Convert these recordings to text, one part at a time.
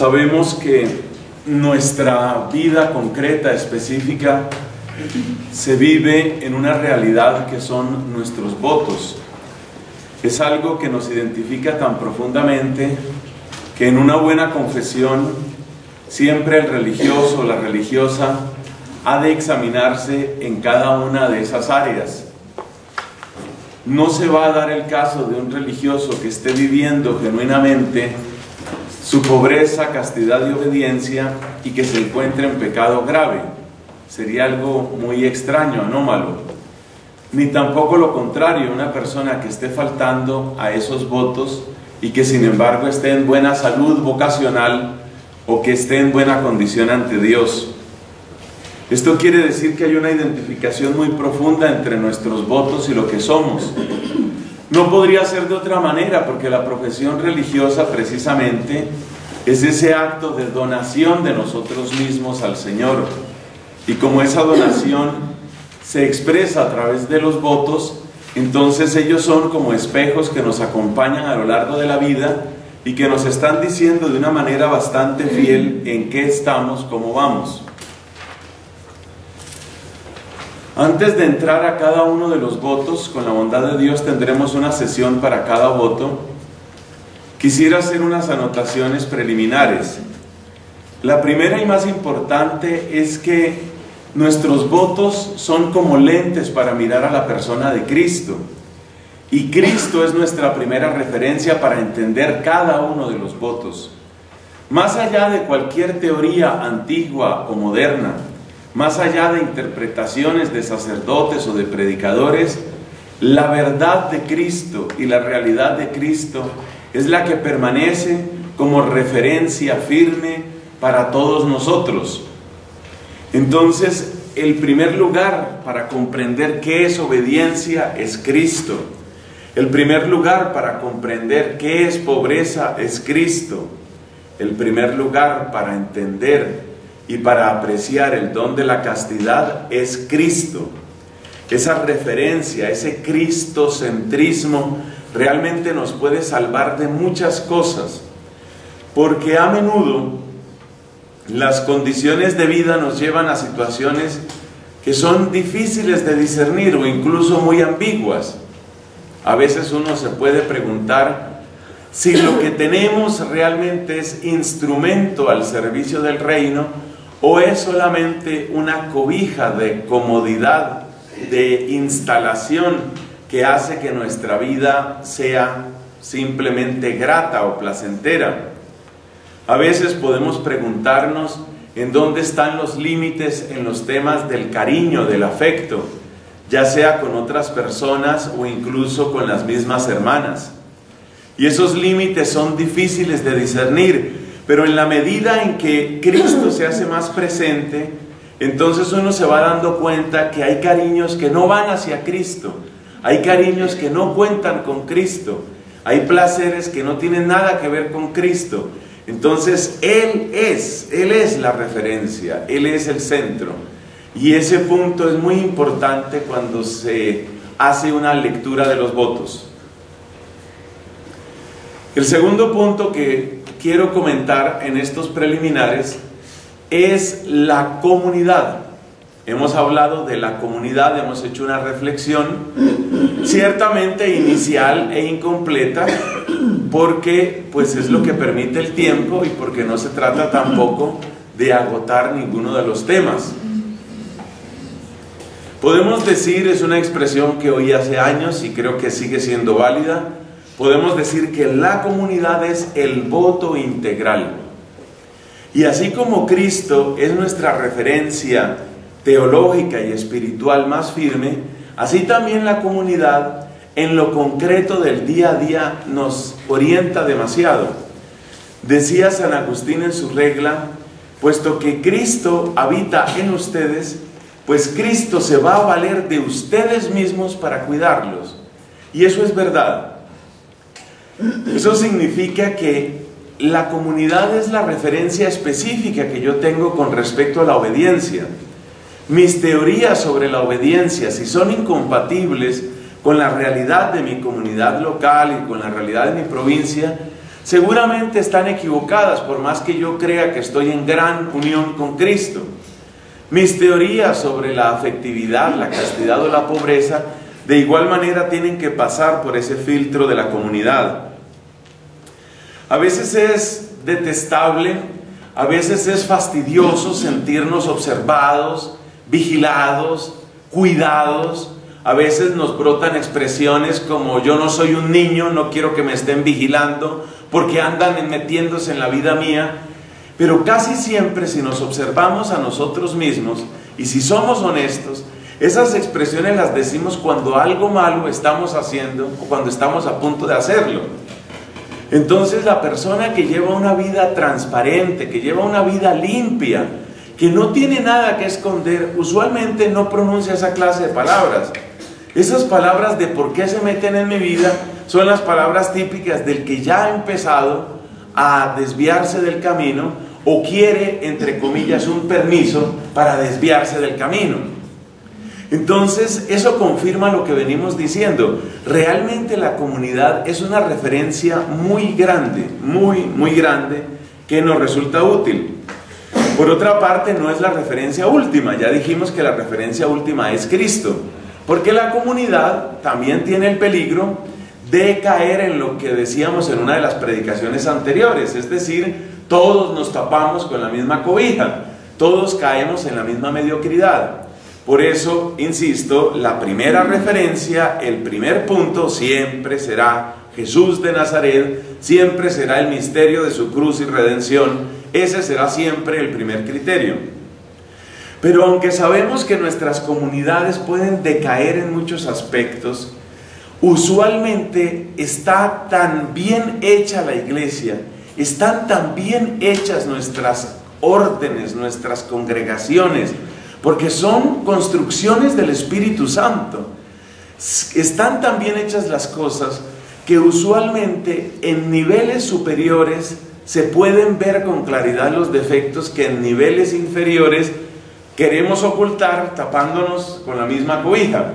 Sabemos que nuestra vida concreta, específica, se vive en una realidad que son nuestros votos. Es algo que nos identifica tan profundamente que en una buena confesión siempre el religioso o la religiosa ha de examinarse en cada una de esas áreas. No se va a dar el caso de un religioso que esté viviendo genuinamente su pobreza, castidad y obediencia y que se encuentre en pecado grave. Sería algo muy extraño, anómalo. Ni tampoco lo contrario, una persona que esté faltando a esos votos y que sin embargo esté en buena salud vocacional o que esté en buena condición ante Dios. Esto quiere decir que hay una identificación muy profunda entre nuestros votos y lo que somos. No podría ser de otra manera porque la profesión religiosa precisamente es ese acto de donación de nosotros mismos al Señor. Y como esa donación se expresa a través de los votos, entonces ellos son como espejos que nos acompañan a lo largo de la vida y que nos están diciendo de una manera bastante fiel en qué estamos, cómo vamos. Antes de entrar a cada uno de los votos, con la bondad de Dios tendremos una sesión para cada voto. Quisiera hacer unas anotaciones preliminares. La primera y más importante es que nuestros votos son como lentes para mirar a la persona de Cristo. Y Cristo es nuestra primera referencia para entender cada uno de los votos. Más allá de cualquier teoría antigua o moderna, más allá de interpretaciones de sacerdotes o de predicadores, la verdad de Cristo y la realidad de Cristo es la que permanece como referencia firme para todos nosotros. Entonces, el primer lugar para comprender qué es obediencia es Cristo. El primer lugar para comprender qué es pobreza es Cristo. El primer lugar para entender y para apreciar el don de la castidad es Cristo. Esa referencia, ese cristocentrismo realmente nos puede salvar de muchas cosas, porque a menudo las condiciones de vida nos llevan a situaciones que son difíciles de discernir o incluso muy ambiguas. A veces uno se puede preguntar si lo que tenemos realmente es instrumento al servicio del reino ¿O es solamente una cobija de comodidad, de instalación que hace que nuestra vida sea simplemente grata o placentera? A veces podemos preguntarnos en dónde están los límites en los temas del cariño, del afecto, ya sea con otras personas o incluso con las mismas hermanas. Y esos límites son difíciles de discernir pero en la medida en que Cristo se hace más presente, entonces uno se va dando cuenta que hay cariños que no van hacia Cristo, hay cariños que no cuentan con Cristo, hay placeres que no tienen nada que ver con Cristo. Entonces Él es, Él es la referencia, Él es el centro. Y ese punto es muy importante cuando se hace una lectura de los votos. El segundo punto que quiero comentar en estos preliminares es la comunidad. Hemos hablado de la comunidad, hemos hecho una reflexión ciertamente inicial e incompleta porque pues es lo que permite el tiempo y porque no se trata tampoco de agotar ninguno de los temas. Podemos decir, es una expresión que oí hace años y creo que sigue siendo válida, podemos decir que la comunidad es el voto integral. Y así como Cristo es nuestra referencia teológica y espiritual más firme, así también la comunidad en lo concreto del día a día nos orienta demasiado. Decía San Agustín en su regla, puesto que Cristo habita en ustedes, pues Cristo se va a valer de ustedes mismos para cuidarlos. Y eso es verdad. Eso significa que la comunidad es la referencia específica que yo tengo con respecto a la obediencia. Mis teorías sobre la obediencia, si son incompatibles con la realidad de mi comunidad local y con la realidad de mi provincia, seguramente están equivocadas por más que yo crea que estoy en gran unión con Cristo. Mis teorías sobre la afectividad, la castidad o la pobreza, de igual manera tienen que pasar por ese filtro de la comunidad. A veces es detestable, a veces es fastidioso sentirnos observados, vigilados, cuidados. A veces nos brotan expresiones como yo no soy un niño, no quiero que me estén vigilando porque andan metiéndose en la vida mía. Pero casi siempre si nos observamos a nosotros mismos y si somos honestos, esas expresiones las decimos cuando algo malo estamos haciendo o cuando estamos a punto de hacerlo. Entonces la persona que lleva una vida transparente, que lleva una vida limpia, que no tiene nada que esconder, usualmente no pronuncia esa clase de palabras. Esas palabras de por qué se meten en mi vida son las palabras típicas del que ya ha empezado a desviarse del camino o quiere, entre comillas, un permiso para desviarse del camino. Entonces, eso confirma lo que venimos diciendo. Realmente la comunidad es una referencia muy grande, muy, muy grande, que nos resulta útil. Por otra parte, no es la referencia última. Ya dijimos que la referencia última es Cristo. Porque la comunidad también tiene el peligro de caer en lo que decíamos en una de las predicaciones anteriores. Es decir, todos nos tapamos con la misma cobija. Todos caemos en la misma mediocridad. Por eso, insisto, la primera referencia, el primer punto siempre será Jesús de Nazaret, siempre será el misterio de su cruz y redención, ese será siempre el primer criterio. Pero aunque sabemos que nuestras comunidades pueden decaer en muchos aspectos, usualmente está tan bien hecha la iglesia, están tan bien hechas nuestras órdenes, nuestras congregaciones, porque son construcciones del Espíritu Santo. Están tan bien hechas las cosas que usualmente en niveles superiores se pueden ver con claridad los defectos que en niveles inferiores queremos ocultar tapándonos con la misma cobija.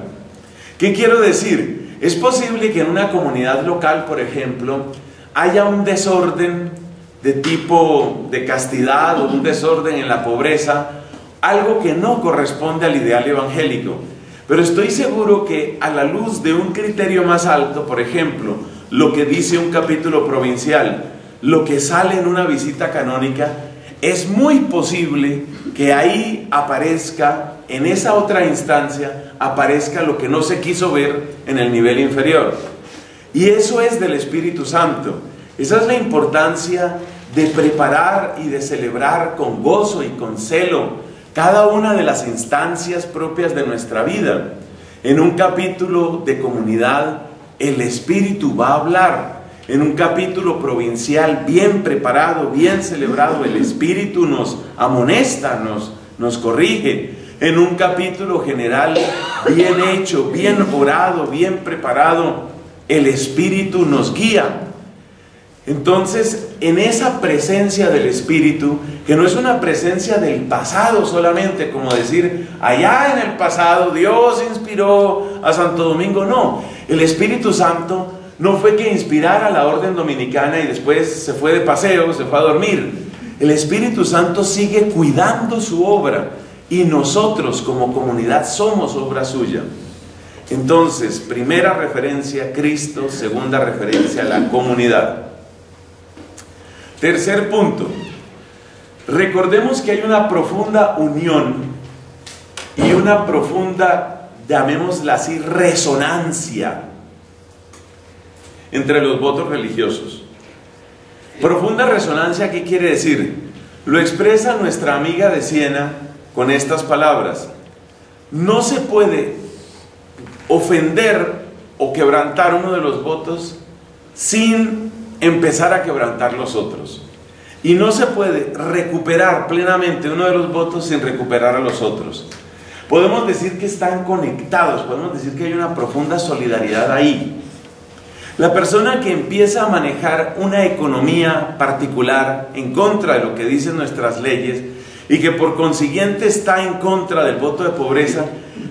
¿Qué quiero decir? Es posible que en una comunidad local, por ejemplo, haya un desorden de tipo de castidad o un desorden en la pobreza algo que no corresponde al ideal evangélico. Pero estoy seguro que a la luz de un criterio más alto, por ejemplo, lo que dice un capítulo provincial, lo que sale en una visita canónica, es muy posible que ahí aparezca, en esa otra instancia, aparezca lo que no se quiso ver en el nivel inferior. Y eso es del Espíritu Santo. Esa es la importancia de preparar y de celebrar con gozo y con celo cada una de las instancias propias de nuestra vida. En un capítulo de comunidad, el Espíritu va a hablar. En un capítulo provincial bien preparado, bien celebrado, el Espíritu nos amonesta, nos, nos corrige. En un capítulo general bien hecho, bien orado, bien preparado, el Espíritu nos guía. Entonces, en esa presencia del Espíritu, que no es una presencia del pasado solamente, como decir, allá en el pasado Dios inspiró a Santo Domingo, no, el Espíritu Santo no fue que inspirara la orden dominicana y después se fue de paseo, se fue a dormir. El Espíritu Santo sigue cuidando su obra y nosotros como comunidad somos obra suya. Entonces, primera referencia, Cristo, segunda referencia, la comunidad. Tercer punto, recordemos que hay una profunda unión y una profunda, llamémosla así, resonancia entre los votos religiosos. Profunda resonancia, ¿qué quiere decir? Lo expresa nuestra amiga de Siena con estas palabras. No se puede ofender o quebrantar uno de los votos sin empezar a quebrantar los otros. Y no se puede recuperar plenamente uno de los votos sin recuperar a los otros. Podemos decir que están conectados, podemos decir que hay una profunda solidaridad ahí. La persona que empieza a manejar una economía particular en contra de lo que dicen nuestras leyes y que por consiguiente está en contra del voto de pobreza,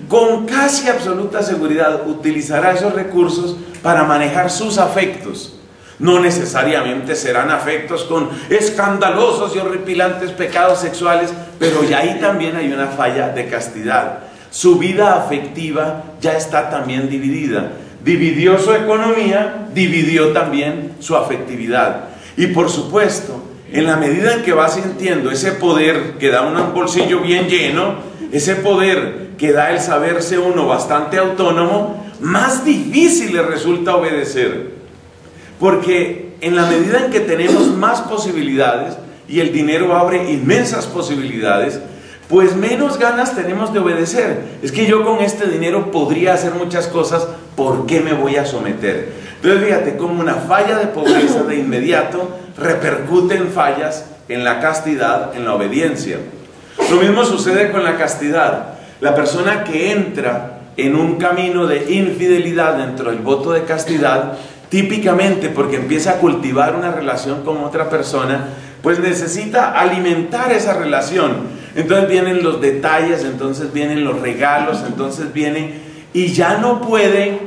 con casi absoluta seguridad utilizará esos recursos para manejar sus afectos. No necesariamente serán afectos con escandalosos y horripilantes pecados sexuales, pero ya ahí también hay una falla de castidad. Su vida afectiva ya está también dividida dividió su economía, dividió también su afectividad. Y por supuesto, en la medida en que va sintiendo ese poder que da un bolsillo bien lleno, ese poder que da el saberse uno bastante autónomo, más difícil le resulta obedecer. Porque en la medida en que tenemos más posibilidades, y el dinero abre inmensas posibilidades, pues menos ganas tenemos de obedecer. Es que yo con este dinero podría hacer muchas cosas, ¿por qué me voy a someter? Entonces fíjate como una falla de pobreza de inmediato repercute en fallas en la castidad, en la obediencia. Lo mismo sucede con la castidad. La persona que entra en un camino de infidelidad dentro del voto de castidad, típicamente porque empieza a cultivar una relación con otra persona, pues necesita alimentar esa relación entonces vienen los detalles, entonces vienen los regalos, entonces vienen y ya no puede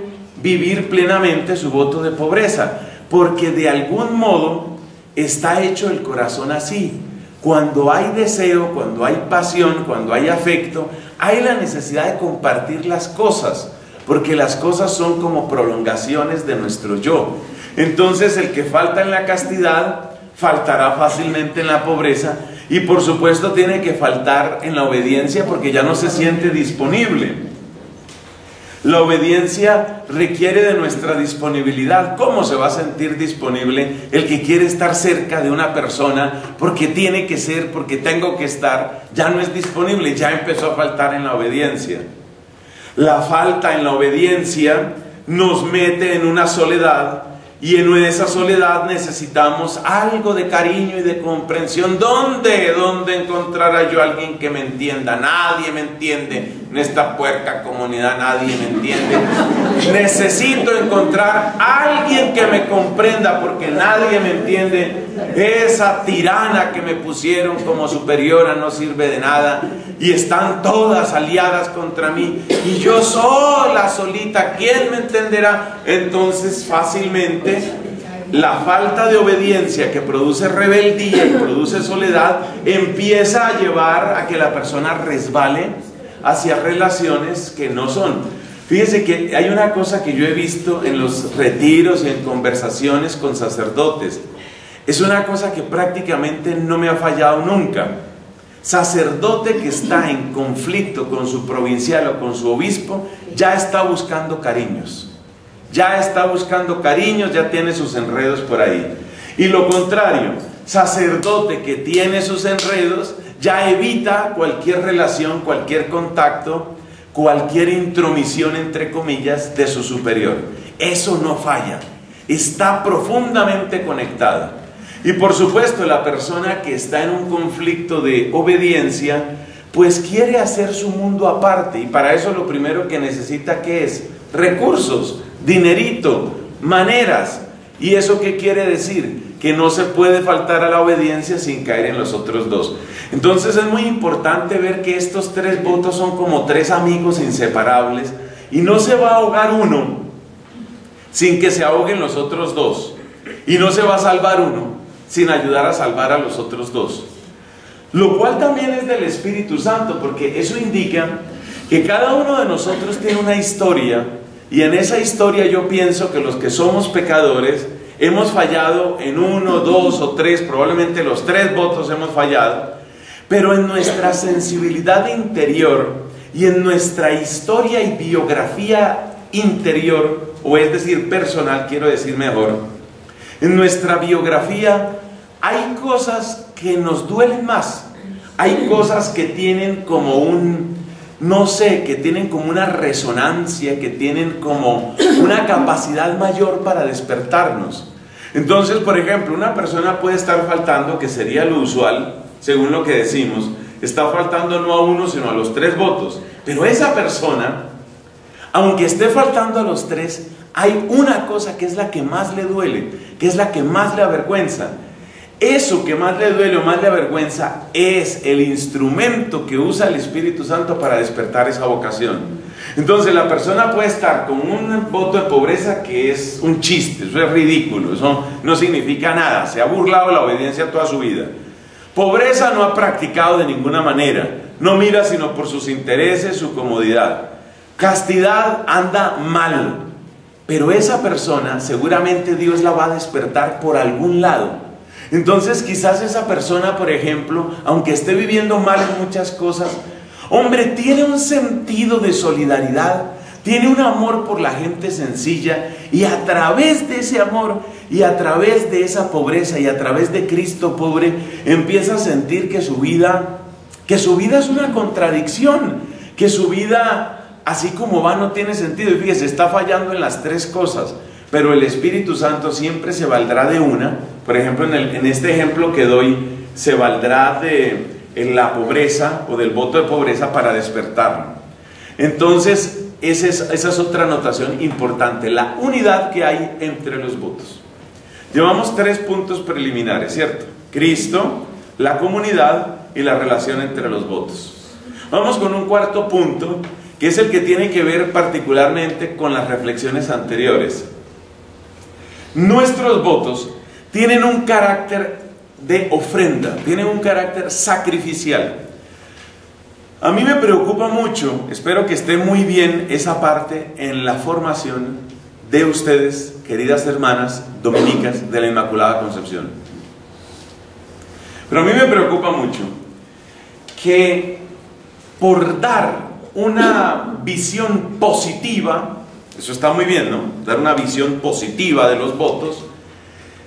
vivir plenamente su voto de pobreza, porque de algún modo está hecho el corazón así. Cuando hay deseo, cuando hay pasión, cuando hay afecto, hay la necesidad de compartir las cosas, porque las cosas son como prolongaciones de nuestro yo. Entonces el que falta en la castidad faltará fácilmente en la pobreza y por supuesto tiene que faltar en la obediencia porque ya no se siente disponible. La obediencia requiere de nuestra disponibilidad. ¿Cómo se va a sentir disponible el que quiere estar cerca de una persona porque tiene que ser, porque tengo que estar? Ya no es disponible, ya empezó a faltar en la obediencia. La falta en la obediencia nos mete en una soledad y en esa soledad necesitamos algo de cariño y de comprensión. ¿Dónde? ¿Dónde encontrará yo a alguien que me entienda? Nadie me entiende. En esta puerca comunidad nadie me entiende. Necesito encontrar a alguien que me comprenda porque nadie me entiende. Esa tirana que me pusieron como superiora no sirve de nada y están todas aliadas contra mí y yo sola, solita, ¿quién me entenderá? Entonces fácilmente la falta de obediencia que produce rebeldía y produce soledad empieza a llevar a que la persona resbale hacia relaciones que no son. Fíjense que hay una cosa que yo he visto en los retiros y en conversaciones con sacerdotes. Es una cosa que prácticamente no me ha fallado nunca sacerdote que está en conflicto con su provincial o con su obispo, ya está buscando cariños. Ya está buscando cariños, ya tiene sus enredos por ahí. Y lo contrario, sacerdote que tiene sus enredos, ya evita cualquier relación, cualquier contacto, cualquier intromisión, entre comillas, de su superior. Eso no falla. Está profundamente conectado. Y por supuesto la persona que está en un conflicto de obediencia, pues quiere hacer su mundo aparte y para eso lo primero que necesita que es recursos, dinerito, maneras. ¿Y eso qué quiere decir? Que no se puede faltar a la obediencia sin caer en los otros dos. Entonces es muy importante ver que estos tres votos son como tres amigos inseparables y no se va a ahogar uno sin que se ahoguen los otros dos. Y no se va a salvar uno sin ayudar a salvar a los otros dos. Lo cual también es del Espíritu Santo, porque eso indica que cada uno de nosotros tiene una historia y en esa historia yo pienso que los que somos pecadores hemos fallado en uno, dos o tres, probablemente los tres votos hemos fallado, pero en nuestra sensibilidad interior y en nuestra historia y biografía interior, o es decir, personal, quiero decir mejor, en nuestra biografía hay cosas que nos duelen más, hay cosas que tienen como un, no sé, que tienen como una resonancia, que tienen como una capacidad mayor para despertarnos. Entonces, por ejemplo, una persona puede estar faltando, que sería lo usual, según lo que decimos, está faltando no a uno, sino a los tres votos. Pero esa persona, aunque esté faltando a los tres, hay una cosa que es la que más le duele, que es la que más le avergüenza. Eso que más le duele o más le avergüenza es el instrumento que usa el Espíritu Santo para despertar esa vocación. Entonces la persona puede estar con un voto de pobreza que es un chiste, eso es ridículo, eso no significa nada, se ha burlado la obediencia toda su vida. Pobreza no ha practicado de ninguna manera, no mira sino por sus intereses, su comodidad. Castidad anda mal, pero esa persona seguramente Dios la va a despertar por algún lado. Entonces quizás esa persona, por ejemplo, aunque esté viviendo mal en muchas cosas, hombre, tiene un sentido de solidaridad, tiene un amor por la gente sencilla y a través de ese amor y a través de esa pobreza y a través de Cristo pobre empieza a sentir que su vida que su vida es una contradicción, que su vida así como va no tiene sentido. Y fíjese, está fallando en las tres cosas, pero el Espíritu Santo siempre se valdrá de una, por ejemplo, en, el, en este ejemplo que doy, se valdrá de en la pobreza o del voto de pobreza para despertarlo. Entonces, esa es, esa es otra anotación importante, la unidad que hay entre los votos. Llevamos tres puntos preliminares, ¿cierto? Cristo, la comunidad y la relación entre los votos. Vamos con un cuarto punto, que es el que tiene que ver particularmente con las reflexiones anteriores. Nuestros votos tienen un carácter de ofrenda, tienen un carácter sacrificial. A mí me preocupa mucho, espero que esté muy bien esa parte en la formación de ustedes, queridas hermanas dominicas de la Inmaculada Concepción. Pero a mí me preocupa mucho que por dar una visión positiva, eso está muy bien, ¿no? Dar una visión positiva de los votos,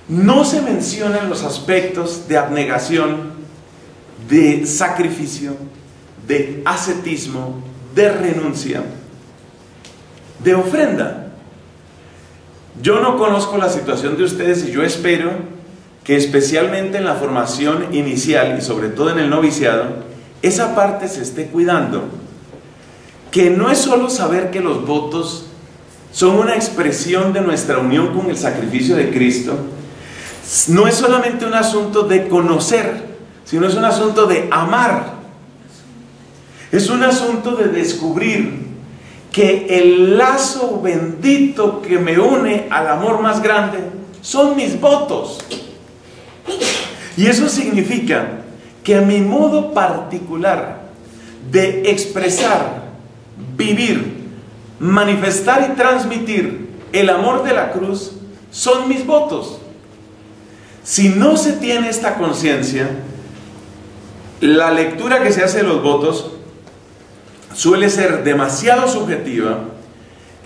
no se mencionan los aspectos de abnegación, de sacrificio, de ascetismo, de renuncia, de ofrenda. Yo no conozco la situación de ustedes y yo espero que especialmente en la formación inicial y sobre todo en el noviciado, esa parte se esté cuidando. Que no es solo saber que los votos son una expresión de nuestra unión con el sacrificio de Cristo, no es solamente un asunto de conocer, sino es un asunto de amar. Es un asunto de descubrir que el lazo bendito que me une al amor más grande son mis votos. Y eso significa que mi modo particular de expresar, vivir, manifestar y transmitir el amor de la cruz son mis votos. Si no se tiene esta conciencia, la lectura que se hace de los votos suele ser demasiado subjetiva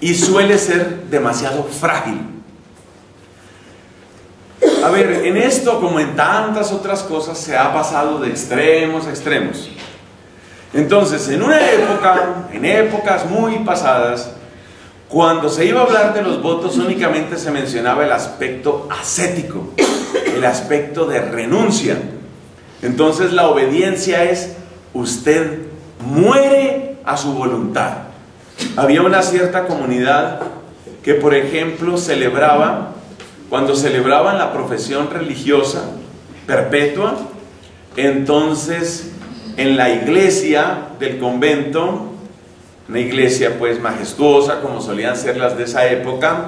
y suele ser demasiado frágil. A ver, en esto como en tantas otras cosas se ha pasado de extremos a extremos. Entonces, en una época, en épocas muy pasadas, cuando se iba a hablar de los votos únicamente se mencionaba el aspecto ascético, el aspecto de renuncia. Entonces la obediencia es usted muere a su voluntad. Había una cierta comunidad que, por ejemplo, celebraba, cuando celebraban la profesión religiosa perpetua, entonces en la iglesia del convento, una iglesia pues majestuosa como solían ser las de esa época,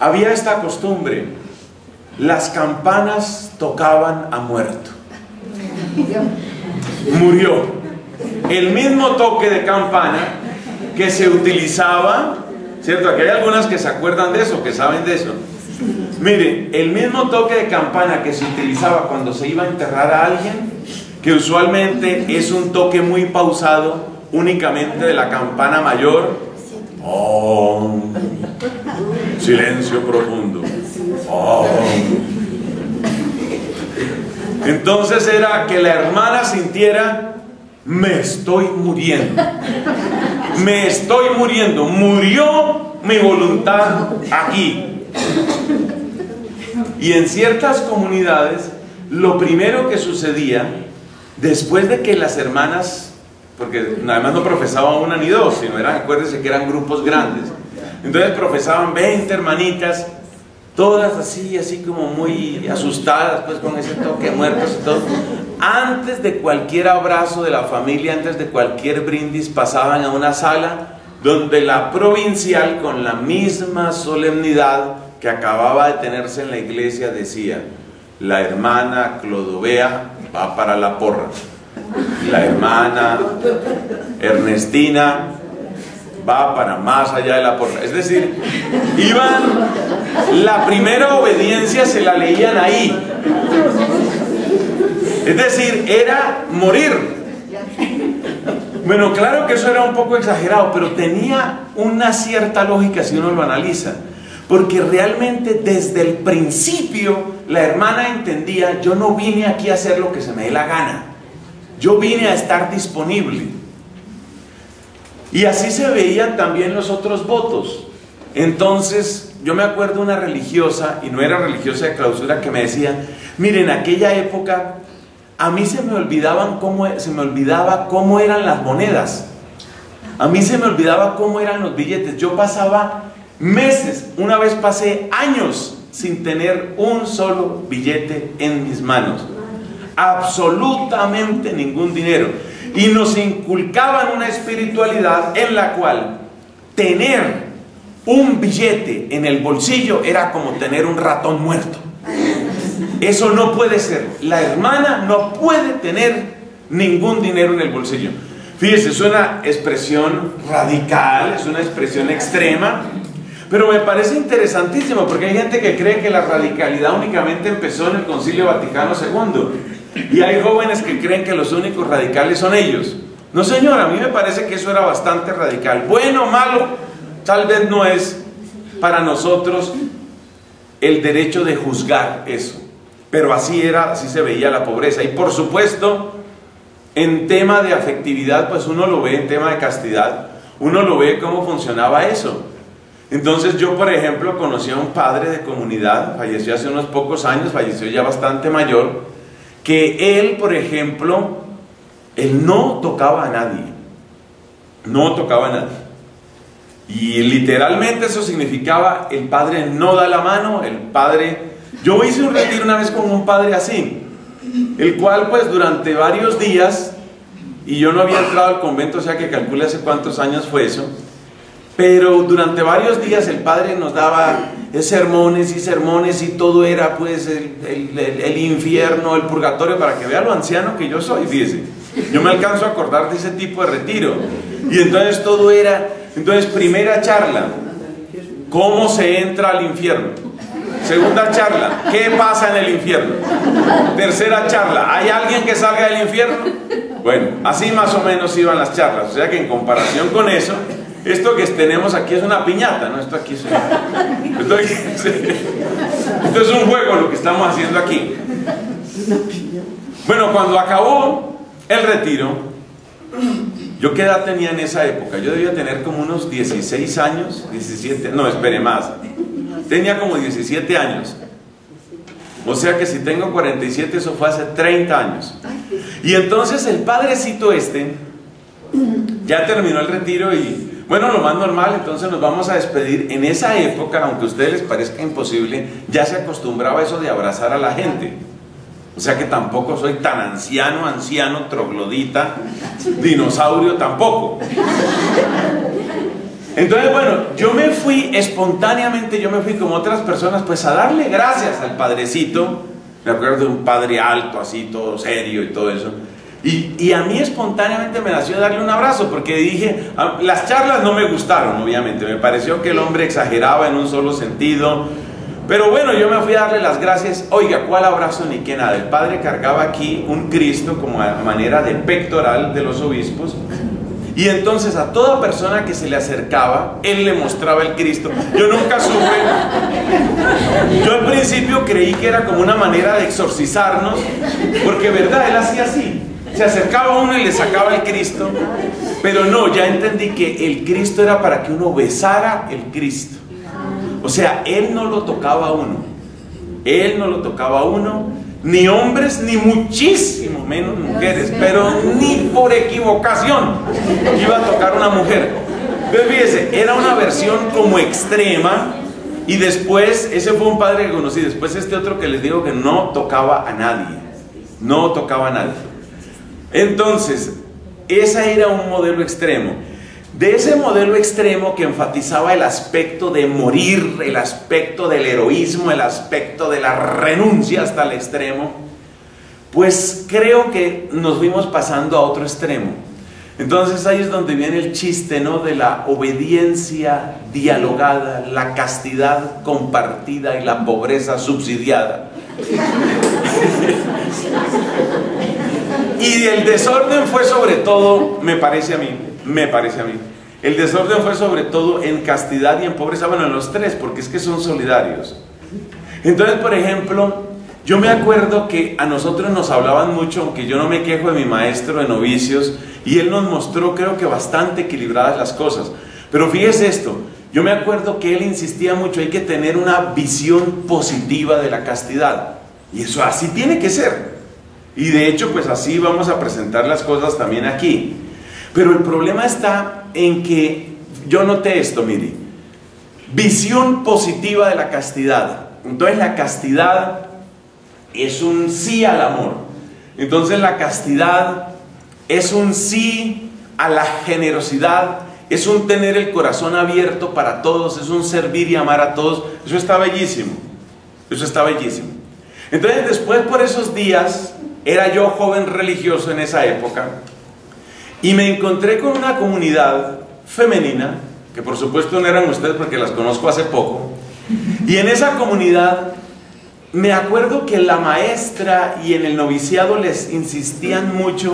había esta costumbre las campanas tocaban a muerto. Murió. El mismo toque de campana que se utilizaba, ¿cierto? Aquí hay algunas que se acuerdan de eso, que saben de eso. Mire, el mismo toque de campana que se utilizaba cuando se iba a enterrar a alguien, usualmente es un toque muy pausado, únicamente de la campana mayor. Oh, silencio profundo. Oh. Entonces era que la hermana sintiera, me estoy muriendo. Me estoy muriendo. Murió mi voluntad aquí. Y en ciertas comunidades, lo primero que sucedía, después de que las hermanas, porque además no profesaban una ni dos, sino eran, acuérdense que eran grupos grandes, entonces profesaban 20 hermanitas, todas así, así como muy asustadas, pues con ese toque muertos y todo. Antes de cualquier abrazo de la familia, antes de cualquier brindis, pasaban a una sala donde la provincial, con la misma solemnidad que acababa de tenerse en la iglesia, decía, la hermana Clodovea va para la porra, la hermana Ernestina va para más allá de la porra. Es decir, iban, la primera obediencia se la leían ahí. Es decir, era morir. Bueno, claro que eso era un poco exagerado, pero tenía una cierta lógica si uno lo analiza. Porque realmente desde el principio la hermana entendía, yo no vine aquí a hacer lo que se me dé la gana. Yo vine a estar disponible. Y así se veían también los otros votos. Entonces, yo me acuerdo una religiosa, y no era religiosa de clausura, que me decía, miren, en aquella época a mí se me olvidaban cómo se me olvidaba cómo eran las monedas. A mí se me olvidaba cómo eran los billetes. Yo pasaba meses, una vez pasé años sin tener un solo billete en mis manos. Absolutamente ningún dinero. Y nos inculcaban una espiritualidad en la cual tener un billete en el bolsillo era como tener un ratón muerto. Eso no puede ser. La hermana no puede tener ningún dinero en el bolsillo. Fíjese, es una expresión radical, es una expresión extrema, pero me parece interesantísimo porque hay gente que cree que la radicalidad únicamente empezó en el Concilio Vaticano II y hay jóvenes que creen que los únicos radicales son ellos. No, señor, a mí me parece que eso era bastante radical. Bueno malo, tal vez no es para nosotros el derecho de juzgar eso. Pero así era, así se veía la pobreza. Y por supuesto, en tema de afectividad, pues uno lo ve, en tema de castidad, uno lo ve cómo funcionaba eso. Entonces yo, por ejemplo, conocí a un padre de comunidad, falleció hace unos pocos años, falleció ya bastante mayor, que él, por ejemplo, él no tocaba a nadie, no tocaba a nadie. Y literalmente eso significaba, el padre no da la mano, el padre yo hice un retiro una vez con un padre así, el cual pues durante varios días, y yo no había entrado al convento, o sea que calcule hace cuántos años fue eso, pero durante varios días el padre nos daba sermones y sermones y todo era pues el, infierno, el purgatorio, para que vea lo anciano que yo soy, fíjese. Yo me alcanzo a acordar de ese tipo de retiro. Y entonces todo era, entonces primera charla, ¿cómo se entra al infierno? Segunda charla, ¿qué pasa en el infierno? Tercera charla, ¿hay alguien que salga del infierno? Bueno, así más o menos iban las charlas. O sea que en comparación con eso, esto que tenemos aquí es una piñata, ¿no? Esto aquí es, esto, esto es un juego lo que estamos haciendo aquí. Bueno, cuando acabó el retiro, ¿yo qué edad tenía en esa época? Yo debía tener como unos 16 años, 17, no, espere más, tenía como 17 años. O sea que si tengo 47, eso fue hace 30 años. Y entonces el padrecito este ya terminó el retiro y, bueno, lo más normal, entonces nos vamos a despedir. En esa época, aunque a ustedes les parezca imposible, ya se acostumbraba eso de abrazar a la gente. O sea que tampoco soy tan anciano, anciano, troglodita, dinosaurio tampoco. Entonces, bueno, yo me fui espontáneamente, yo me fui como otras personas, pues a darle gracias al padrecito. Me acuerdo de un padre alto, así, todo serio y todo eso. Y, y, a mí espontáneamente me nació darle un abrazo, porque dije, las charlas no me gustaron, obviamente, me pareció que el hombre exageraba en un solo sentido. Pero bueno, yo me fui a darle las gracias. Oiga, ¿cuál abrazo ni qué nada? El padre cargaba aquí un Cristo como manera de pectoral de los obispos y entonces a toda persona que se le acercaba, él le mostraba el Cristo. Yo nunca supe. Yo al principio creí que era como una manera de exorcizarnos, porque verdad, él hacía así. Se acercaba uno y le sacaba el Cristo. Pero no, ya entendí que el Cristo era para que uno besara el Cristo. O sea, él no lo tocaba a uno. Él no lo tocaba a uno, ni hombres, ni muchísimo menos mujeres, pero ni por equivocación iba a tocar una mujer. Pero fíjese, era una versión como extrema y después, ese fue un padre que conocí, después este otro que les digo que no tocaba a nadie, no tocaba a nadie. Entonces, ese era un modelo extremo. De ese modelo extremo que enfatizaba el aspecto de morir, el aspecto del heroísmo, el aspecto de la renuncia hasta el extremo, pues creo que nos fuimos pasando a otro extremo. Entonces ahí es donde viene el chiste, ¿no? De la obediencia dialogada, la castidad compartida y la pobreza subsidiada. y el desorden fue sobre todo, me parece a mí, me parece a mí. El desorden fue sobre todo en castidad y en pobreza, bueno, en los tres, porque es que son solidarios. Entonces, por ejemplo, yo me acuerdo que a nosotros nos hablaban mucho, aunque yo no me quejo de mi maestro de novicios, y él nos mostró creo que bastante equilibradas las cosas. Pero fíjese esto, yo me acuerdo que él insistía mucho, hay que tener una visión positiva de la castidad. Y eso así tiene que ser. Y de hecho, pues así vamos a presentar las cosas también aquí. Pero el problema está en que yo noté esto, mire, visión positiva de la castidad. Entonces la castidad es un sí al amor. Entonces la castidad es un sí a la generosidad, es un tener el corazón abierto para todos, es un servir y amar a todos. Eso está bellísimo, eso está bellísimo. Entonces después por esos días, era yo joven religioso en esa época, y me encontré con una comunidad femenina, que por supuesto no eran ustedes porque las conozco hace poco, y en esa comunidad me acuerdo que la maestra y en el noviciado les insistían mucho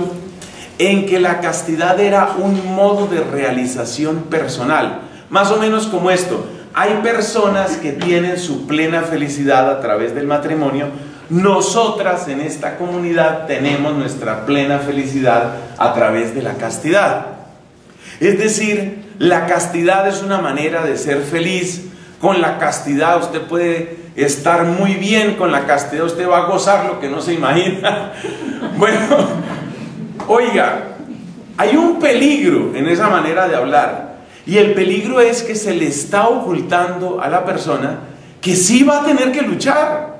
en que la castidad era un modo de realización personal, más o menos como esto. Hay personas que tienen su plena felicidad a través del matrimonio, nosotras en esta comunidad tenemos nuestra plena felicidad a través de la castidad. Es decir, la castidad es una manera de ser feliz. Con la castidad usted puede estar muy bien, con la castidad usted va a gozar lo que no se imagina. Bueno, oiga, hay un peligro en esa manera de hablar. Y el peligro es que se le está ocultando a la persona que sí va a tener que luchar.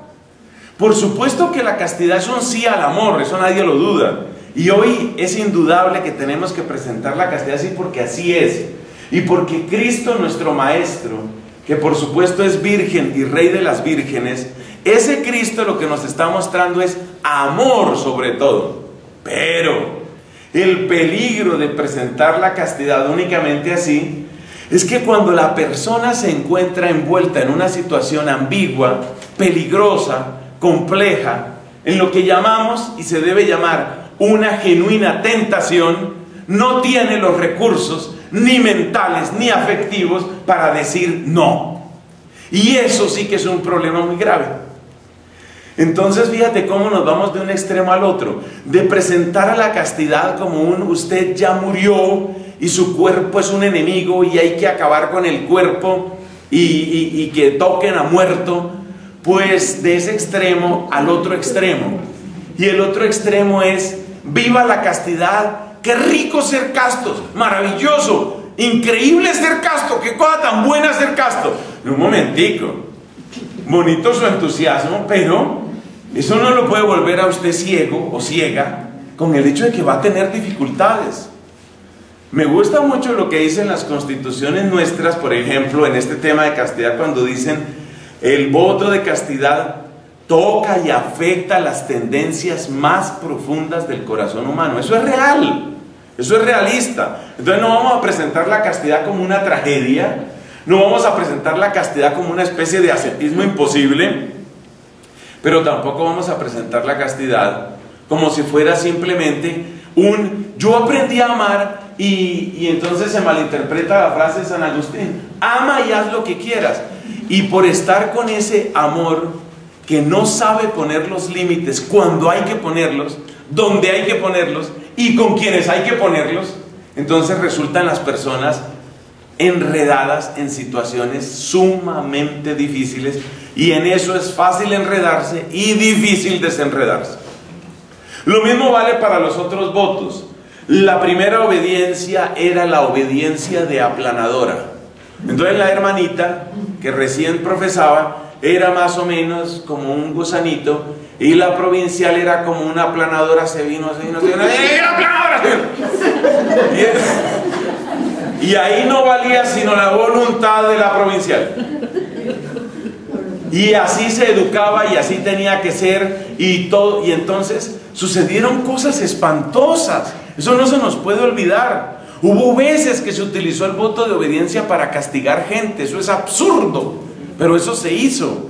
Por supuesto que la castidad es un sí al amor, eso nadie lo duda. Y hoy es indudable que tenemos que presentar la castidad así porque así es. Y porque Cristo nuestro Maestro, que por supuesto es virgen y rey de las vírgenes, ese Cristo lo que nos está mostrando es amor sobre todo. Pero el peligro de presentar la castidad únicamente así es que cuando la persona se encuentra envuelta en una situación ambigua, peligrosa, compleja, en lo que llamamos y se debe llamar una genuina tentación, no tiene los recursos ni mentales ni afectivos para decir no. Y eso sí que es un problema muy grave. Entonces fíjate cómo nos vamos de un extremo al otro, de presentar a la castidad como un usted ya murió y su cuerpo es un enemigo y hay que acabar con el cuerpo y, y que toquen a muerto, pues de ese extremo al otro extremo. Y el otro extremo es, viva la castidad, qué rico ser castos, maravilloso, increíble ser casto, qué cosa tan buena ser casto. Un momentico, bonito su entusiasmo, pero eso no lo puede volver a usted ciego o ciega con el hecho de que va a tener dificultades. Me gusta mucho lo que dicen las constituciones nuestras, por ejemplo, en este tema de castidad, cuando dicen el voto de castidad toca y afecta las tendencias más profundas del corazón humano. Eso es real, eso es realista. Entonces no vamos a presentar la castidad como una tragedia, no vamos a presentar la castidad como una especie de ascetismo imposible, pero tampoco vamos a presentar la castidad como si fuera simplemente un yo aprendí a amar y, y entonces se malinterpreta la frase de San Agustín, ama y haz lo que quieras. Y por estar con ese amor que no sabe poner los límites cuando hay que ponerlos, donde hay que ponerlos y con quienes hay que ponerlos, entonces resultan las personas enredadas en situaciones sumamente difíciles Y en eso es fácil enredarse y difícil desenredarse. Lo mismo vale para los otros votos. La primera obediencia era la obediencia de aplanadora. Entonces la hermanita que recién profesaba era más o menos como un gusanito y la provincial era como una aplanadora, se vino, se vino, se vino, y ahí no valía sino la voluntad de la provincial. Y así se educaba y así tenía que ser y todo. Y entonces sucedieron cosas espantosas. Eso no se nos puede olvidar. Hubo veces que se utilizó el voto de obediencia para castigar gente. Eso es absurdo. Pero eso se hizo.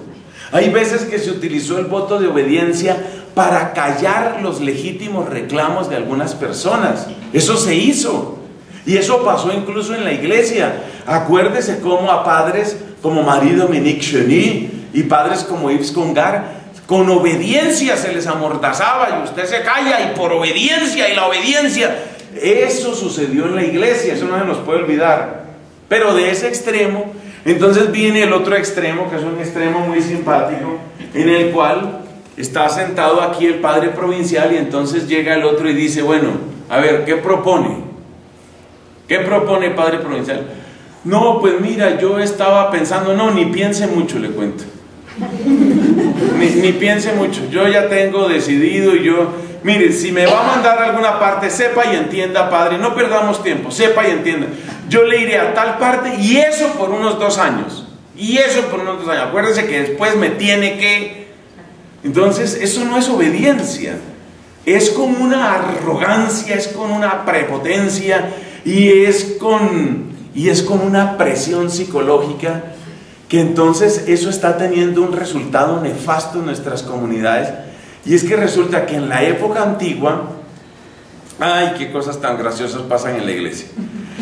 Hay veces que se utilizó el voto de obediencia para callar los legítimos reclamos de algunas personas. Eso se hizo. Y eso pasó incluso en la iglesia. Acuérdese cómo a padres como Marie Dominique Cheny y padres como Yves Congar con obediencia se les amordazaba y usted se calla y por obediencia y la obediencia. Eso sucedió en la iglesia, eso no se nos puede olvidar. Pero de ese extremo, entonces viene el otro extremo, que es un extremo muy simpático, en el cual está sentado aquí el padre provincial y entonces llega el otro y dice, bueno, a ver, ¿qué propone? ¿Qué propone padre provincial? No, pues mira, yo estaba pensando, no, ni piense mucho, le cuento. Ni, piense mucho, yo ya tengo decidido y yo, mire, si me va a mandar a alguna parte, sepa y entienda, Padre, no perdamos tiempo, sepa y entienda. Yo le iré a tal parte y eso por unos dos años. Y eso por unos dos años. Acuérdense que después me tiene que... Entonces, eso no es obediencia. Es con una arrogancia, es con una prepotencia y es con, y es con una presión psicológica que entonces eso está teniendo un resultado nefasto en nuestras comunidades. Y es que resulta que en la época antigua, ay, qué cosas tan graciosas pasan en la iglesia.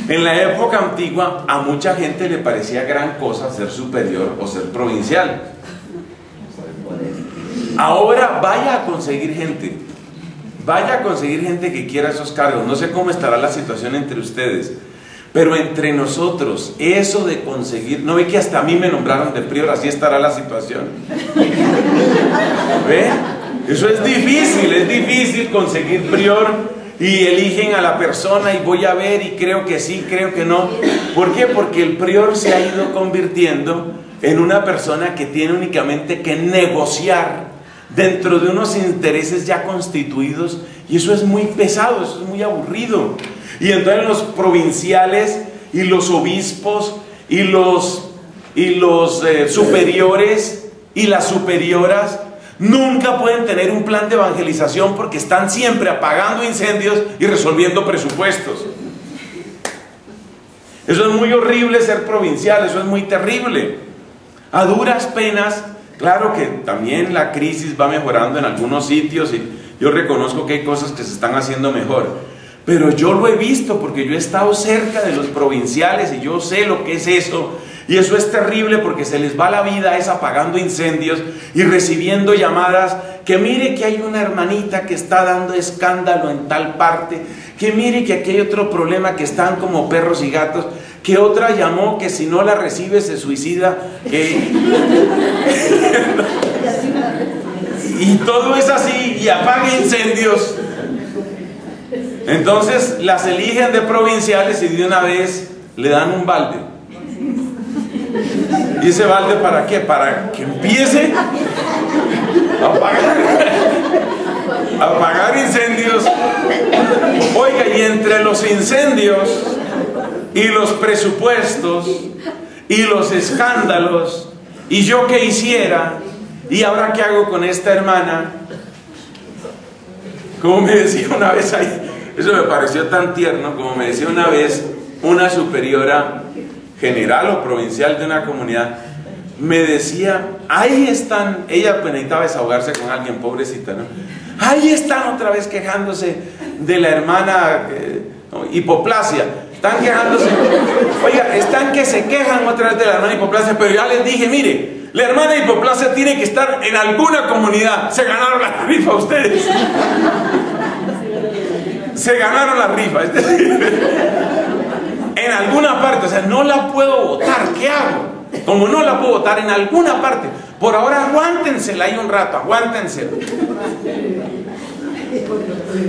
En la época antigua a mucha gente le parecía gran cosa ser superior o ser provincial. Ahora vaya a conseguir gente, vaya a conseguir gente que quiera esos cargos. No sé cómo estará la situación entre ustedes. Pero entre nosotros, eso de conseguir, no ve que hasta a mí me nombraron de prior, así estará la situación. ¿Ve? Eso es difícil, es difícil conseguir prior y eligen a la persona y voy a ver y creo que sí, creo que no. ¿Por qué? Porque el prior se ha ido convirtiendo en una persona que tiene únicamente que negociar dentro de unos intereses ya constituidos y eso es muy pesado, eso es muy aburrido. Y entonces los provinciales y los obispos y los, y los eh, superiores y las superioras nunca pueden tener un plan de evangelización porque están siempre apagando incendios y resolviendo presupuestos. Eso es muy horrible ser provincial, eso es muy terrible. A duras penas, claro que también la crisis va mejorando en algunos sitios y yo reconozco que hay cosas que se están haciendo mejor. Pero yo lo he visto porque yo he estado cerca de los provinciales y yo sé lo que es eso. Y eso es terrible porque se les va la vida es apagando incendios y recibiendo llamadas que mire que hay una hermanita que está dando escándalo en tal parte, que mire que aquí hay otro problema que están como perros y gatos, que otra llamó que si no la recibe se suicida, y todo es así y apaga incendios. Entonces las eligen de provinciales y de una vez le dan un balde. ¿Y ese balde para qué? Para que empiece a apagar, a apagar incendios. Oiga, y entre los incendios y los presupuestos y los escándalos, y yo qué hiciera, y ahora qué hago con esta hermana, como me decía una vez ahí, eso me pareció tan tierno, como me decía una vez una superiora general o provincial de una comunidad, me decía, ahí están, ella necesitaba desahogarse con alguien, pobrecita, ¿no? Ahí están otra vez quejándose de la hermana eh, hipoplasia. Están quejándose, oiga, están que se quejan otra vez de la hermana hipoplasia, pero ya les dije, mire, la hermana hipoplasia tiene que estar en alguna comunidad. Se ganaron la rifa ustedes se ganaron la rifa. En alguna parte, o sea, no la puedo votar, ¿qué hago? Como no la puedo votar en alguna parte, Por ahora aguántensela ahí un rato, aguántensela.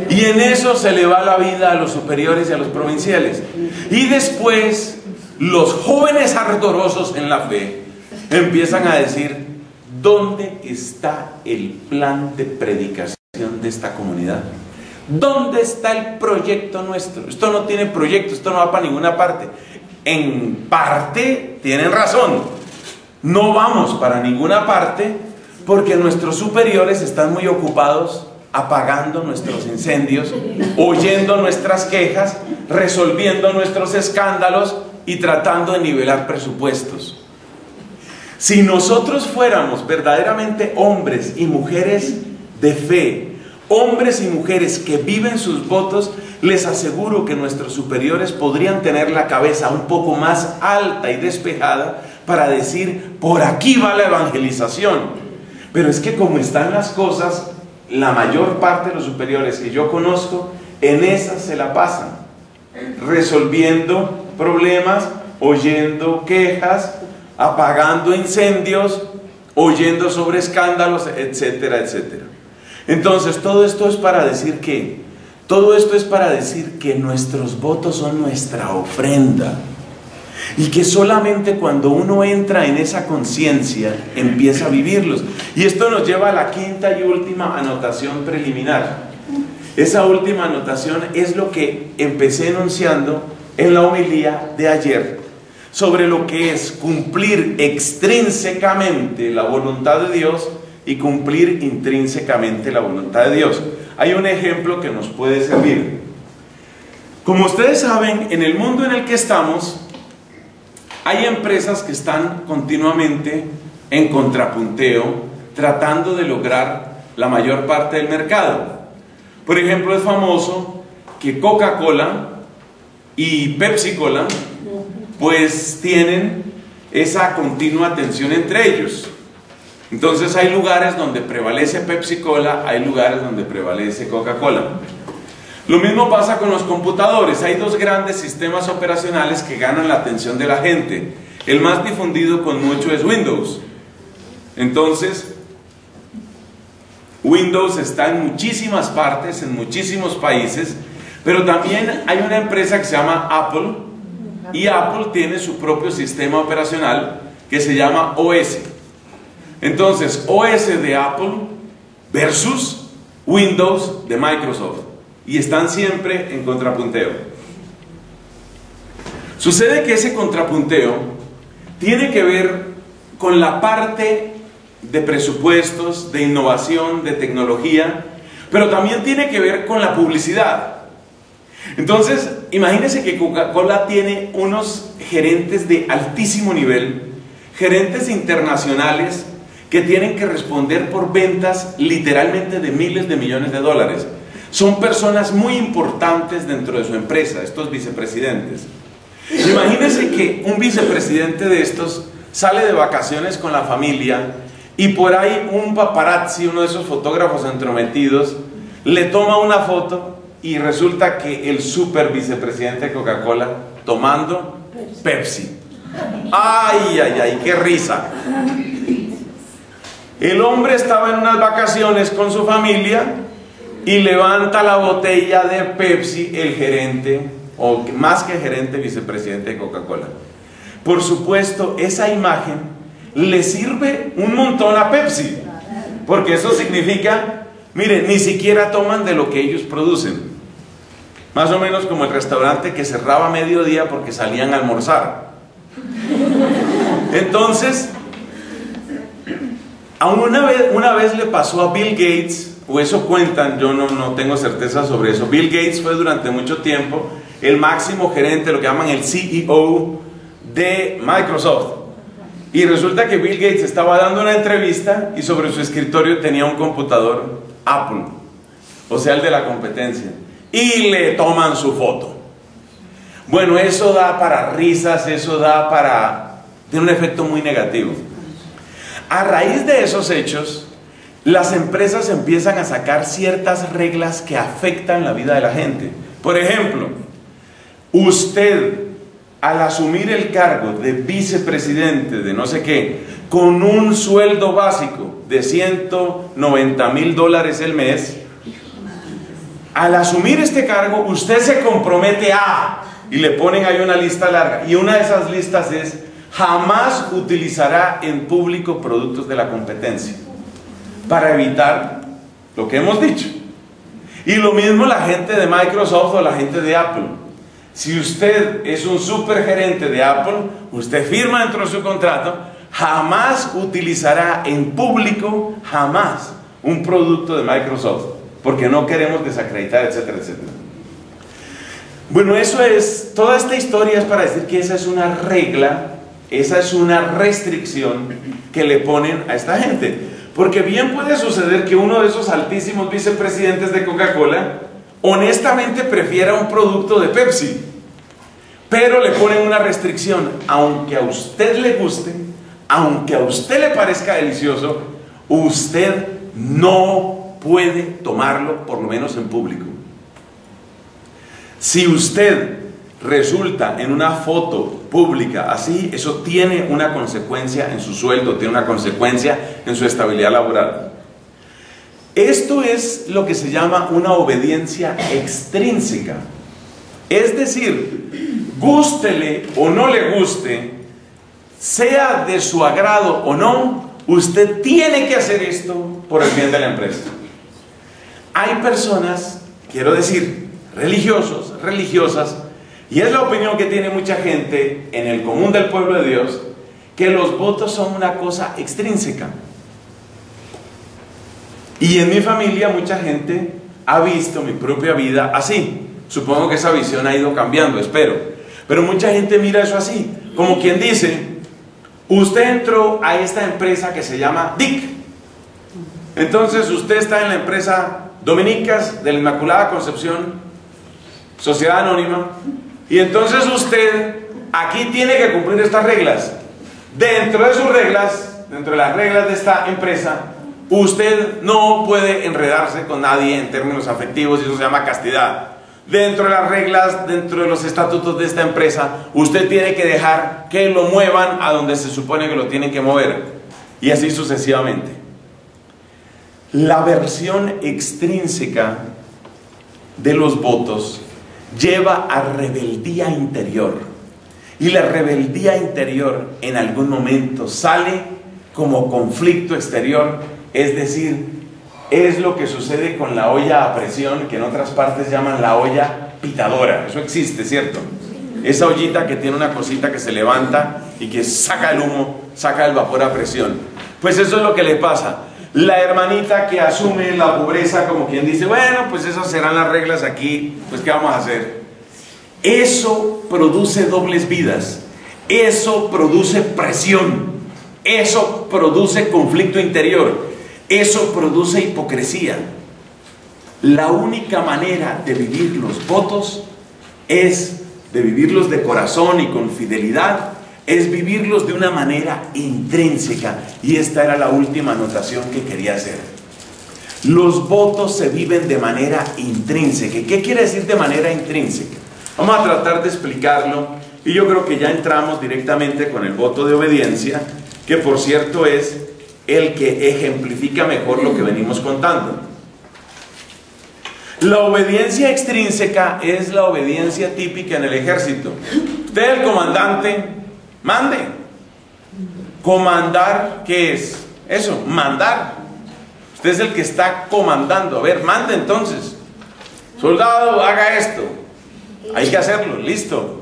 Y en eso se le va la vida a los superiores y a los provinciales. Y después los jóvenes ardorosos en la fe empiezan a decir, ¿dónde está el plan de predicación de esta comunidad? ¿Dónde está el proyecto nuestro? Esto no tiene proyecto, esto no va para ninguna parte. En parte tienen razón. No vamos para ninguna parte porque nuestros superiores están muy ocupados apagando nuestros incendios, oyendo nuestras quejas, resolviendo nuestros escándalos y tratando de nivelar presupuestos. Si nosotros fuéramos verdaderamente hombres y mujeres de fe, hombres y mujeres que viven sus votos, les aseguro que nuestros superiores podrían tener la cabeza un poco más alta y despejada para decir, por aquí va la evangelización. Pero es que como están las cosas, la mayor parte de los superiores que yo conozco, en esas se la pasan, resolviendo problemas, oyendo quejas, apagando incendios, oyendo sobre escándalos, etcétera, etcétera. Entonces, todo esto es para decir que, todo esto es para decir que nuestros votos son nuestra ofrenda. Y que solamente cuando uno entra en esa conciencia empieza a vivirlos. Y esto nos lleva a la quinta y última anotación preliminar. Esa última anotación es lo que empecé enunciando en la homilía de ayer sobre lo que es cumplir extrínsecamente la voluntad de Dios y cumplir intrínsecamente la voluntad de Dios. Hay un ejemplo que nos puede servir. Como ustedes saben, en el mundo en el que estamos, hay empresas que están continuamente en contrapunteo, tratando de lograr la mayor parte del mercado. Por ejemplo, es famoso que Coca-Cola y Pepsi-Cola pues tienen esa continua tensión entre ellos. Entonces hay lugares donde prevalece Pepsi-Cola, hay lugares donde prevalece Coca-Cola. Lo mismo pasa con los computadores. Hay dos grandes sistemas operacionales que ganan la atención de la gente. El más difundido con mucho es Windows. Entonces, Windows está en muchísimas partes, en muchísimos países, pero también hay una empresa que se llama Apple y Apple tiene su propio sistema operacional que se llama OS. Entonces, OS de Apple versus Windows de Microsoft y están siempre en contrapunteo. Sucede que ese contrapunteo tiene que ver con la parte de presupuestos, de innovación, de tecnología, pero también tiene que ver con la publicidad. Entonces, imagínense que Coca-Cola tiene unos gerentes de altísimo nivel, gerentes internacionales que tienen que responder por ventas literalmente de miles de millones de dólares. Son personas muy importantes dentro de su empresa, estos vicepresidentes. Imagínense que un vicepresidente de estos sale de vacaciones con la familia y por ahí un paparazzi, uno de esos fotógrafos entrometidos, le toma una foto y resulta que el super vicepresidente de Coca-Cola tomando Pepsi. Ay, ay, ay, qué risa. El hombre estaba en unas vacaciones con su familia y levanta la botella de Pepsi el gerente, o más que gerente, vicepresidente de Coca-Cola. Por supuesto, esa imagen le sirve un montón a Pepsi, porque eso significa, miren, ni siquiera toman de lo que ellos producen. Más o menos como el restaurante que cerraba a mediodía porque salían a almorzar. Entonces, a una vez, una vez le pasó a Bill Gates o eso cuentan, yo no, no tengo certeza sobre eso. Bill Gates fue durante mucho tiempo el máximo gerente, lo que llaman el CEO de Microsoft. Y resulta que Bill Gates estaba dando una entrevista y sobre su escritorio tenía un computador Apple, o sea, el de la competencia. Y le toman su foto. Bueno, eso da para risas, eso da para... tiene un efecto muy negativo. A raíz de esos hechos, las empresas empiezan a sacar ciertas reglas que afectan la vida de la gente. Por ejemplo, usted al asumir el cargo de vicepresidente de no sé qué, con un sueldo básico de 190 mil dólares el mes, al asumir este cargo, usted se compromete a, y le ponen ahí una lista larga, y una de esas listas es, jamás utilizará en público productos de la competencia, para evitar lo que hemos dicho. Y lo mismo la gente de Microsoft o la gente de Apple. Si usted es un supergerente de Apple, usted firma dentro de su contrato, jamás utilizará en público, jamás, un producto de Microsoft, porque no queremos desacreditar, etcétera, etcétera. Bueno, eso es, toda esta historia es para decir que esa es una regla, esa es una restricción que le ponen a esta gente. Porque bien puede suceder que uno de esos altísimos vicepresidentes de Coca-Cola honestamente prefiera un producto de Pepsi, pero le ponen una restricción, aunque a usted le guste, aunque a usted le parezca delicioso, usted no puede tomarlo, por lo menos en público. Si usted resulta en una foto pública así, eso tiene una consecuencia en su sueldo, tiene una consecuencia en su estabilidad laboral. Esto es lo que se llama una obediencia extrínseca. Es decir, gústele o no le guste, sea de su agrado o no, usted tiene que hacer esto por el bien de la empresa. Hay personas, quiero decir, religiosos, religiosas, y es la opinión que tiene mucha gente en el común del pueblo de Dios, que los votos son una cosa extrínseca. Y en mi familia mucha gente ha visto mi propia vida así. Supongo que esa visión ha ido cambiando, espero. Pero mucha gente mira eso así, como quien dice, usted entró a esta empresa que se llama DIC. Entonces usted está en la empresa Dominicas de la Inmaculada Concepción, Sociedad Anónima, y entonces usted aquí tiene que cumplir estas reglas. Dentro de sus reglas, dentro de las reglas de esta empresa, usted no puede enredarse con nadie en términos afectivos y eso se llama castidad. Dentro de las reglas, dentro de los estatutos de esta empresa, usted tiene que dejar que lo muevan a donde se supone que lo tienen que mover. Y así sucesivamente. La versión extrínseca de los votos lleva a rebeldía interior. Y la rebeldía interior en algún momento sale como conflicto exterior, es decir, es lo que sucede con la olla a presión, que en otras partes llaman la olla pitadora. Eso existe, ¿cierto? Esa ollita que tiene una cosita que se levanta y que saca el humo, saca el vapor a presión. Pues eso es lo que le pasa. La hermanita que asume la pobreza como quien dice, bueno, pues esas serán las reglas aquí, pues ¿qué vamos a hacer? Eso produce dobles vidas, eso produce presión, eso produce conflicto interior, eso produce hipocresía. La única manera de vivir los votos es de vivirlos de corazón y con fidelidad es vivirlos de una manera intrínseca. Y esta era la última anotación que quería hacer. Los votos se viven de manera intrínseca. ¿Qué quiere decir de manera intrínseca? Vamos a tratar de explicarlo y yo creo que ya entramos directamente con el voto de obediencia, que por cierto es el que ejemplifica mejor lo que venimos contando. La obediencia extrínseca es la obediencia típica en el ejército. Usted, el comandante, Mande. Comandar, ¿qué es? Eso, mandar. Usted es el que está comandando. A ver, mande entonces. Soldado, haga esto. Hay que hacerlo, listo.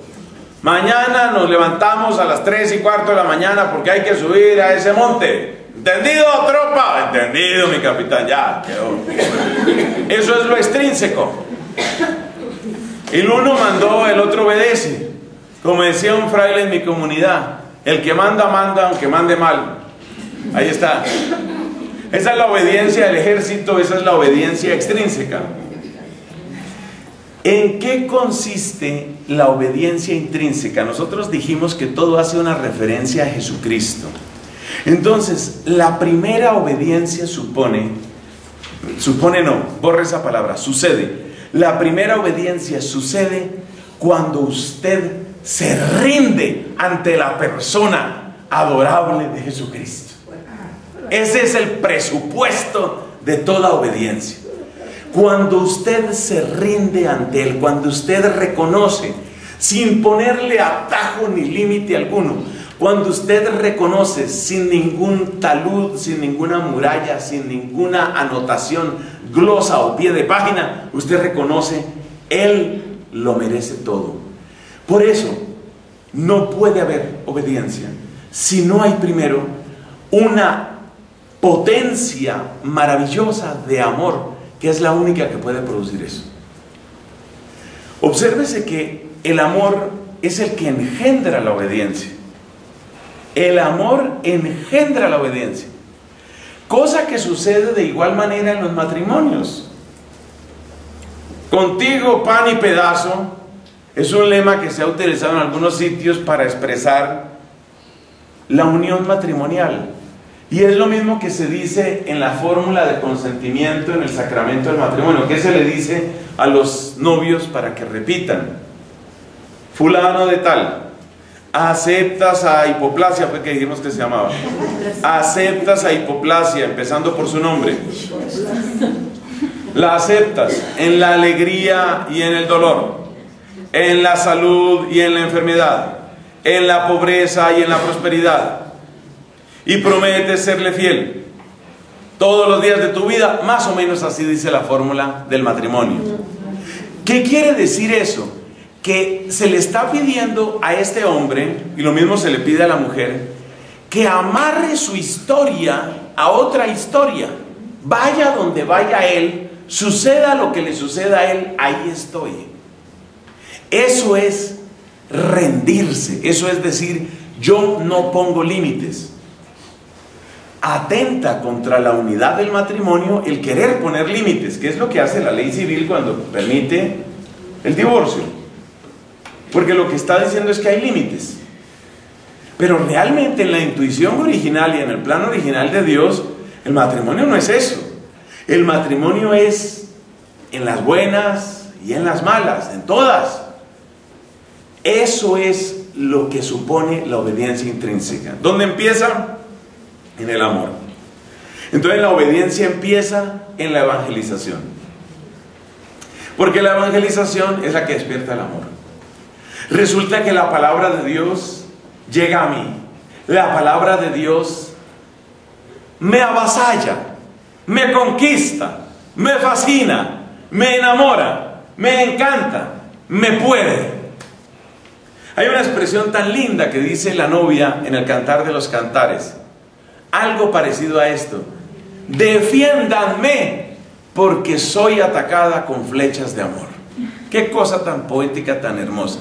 Mañana nos levantamos a las 3 y cuarto de la mañana porque hay que subir a ese monte. ¿Entendido, tropa? Entendido, mi capitán, ya. Eso es lo extrínseco. El uno mandó, el otro obedece. Como decía un fraile en mi comunidad, el que manda, manda, aunque mande mal. Ahí está. Esa es la obediencia del ejército, esa es la obediencia extrínseca. ¿En qué consiste la obediencia intrínseca? Nosotros dijimos que todo hace una referencia a Jesucristo. Entonces, la primera obediencia supone, supone no, borre esa palabra, sucede. La primera obediencia sucede cuando usted se rinde ante la persona adorable de Jesucristo. Ese es el presupuesto de toda obediencia. Cuando usted se rinde ante Él, cuando usted reconoce, sin ponerle atajo ni límite alguno, cuando usted reconoce sin ningún talud, sin ninguna muralla, sin ninguna anotación, glosa o pie de página, usted reconoce, Él lo merece todo. Por eso, no puede haber obediencia si no hay primero una potencia maravillosa de amor que es la única que puede producir eso. Obsérvese que el amor es el que engendra la obediencia. El amor engendra la obediencia. Cosa que sucede de igual manera en los matrimonios. Contigo pan y pedazo es un lema que se ha utilizado en algunos sitios para expresar la unión matrimonial. Y es lo mismo que se dice en la fórmula de consentimiento en el sacramento del matrimonio. ¿Qué se le dice a los novios para que repitan? Fulano de tal, aceptas a hipoplasia, fue que dijimos que se llamaba. Aceptas a hipoplasia, empezando por su nombre. La aceptas en la alegría y en el dolor, en la salud y en la enfermedad, en la pobreza y en la prosperidad y prometes serle fiel todos los días de tu vida, más o menos así dice la fórmula del matrimonio. ¿Qué quiere decir eso? Que se le está pidiendo a este hombre, y lo mismo se le pide a la mujer, que amarre su historia a otra historia. Vaya donde vaya él, suceda lo que le suceda a él, ahí estoy. Eso es rendirse, eso es decir, yo no pongo límites atenta contra la unidad del matrimonio el querer poner límites, que es lo que hace la ley civil cuando permite el divorcio. Porque lo que está diciendo es que hay límites. Pero realmente en la intuición original y en el plan original de Dios, el matrimonio no es eso. El matrimonio es en las buenas y en las malas, en todas. Eso es lo que supone la obediencia intrínseca. ¿Dónde empieza? en el amor. Entonces la obediencia empieza en la evangelización. Porque la evangelización es la que despierta el amor. Resulta que la palabra de Dios llega a mí. La palabra de Dios me avasalla, me conquista, me fascina, me enamora, me encanta, me puede. Hay una expresión tan linda que dice la novia en el cantar de los cantares algo parecido a esto. Defiéndanme porque soy atacada con flechas de amor. Qué cosa tan poética, tan hermosa.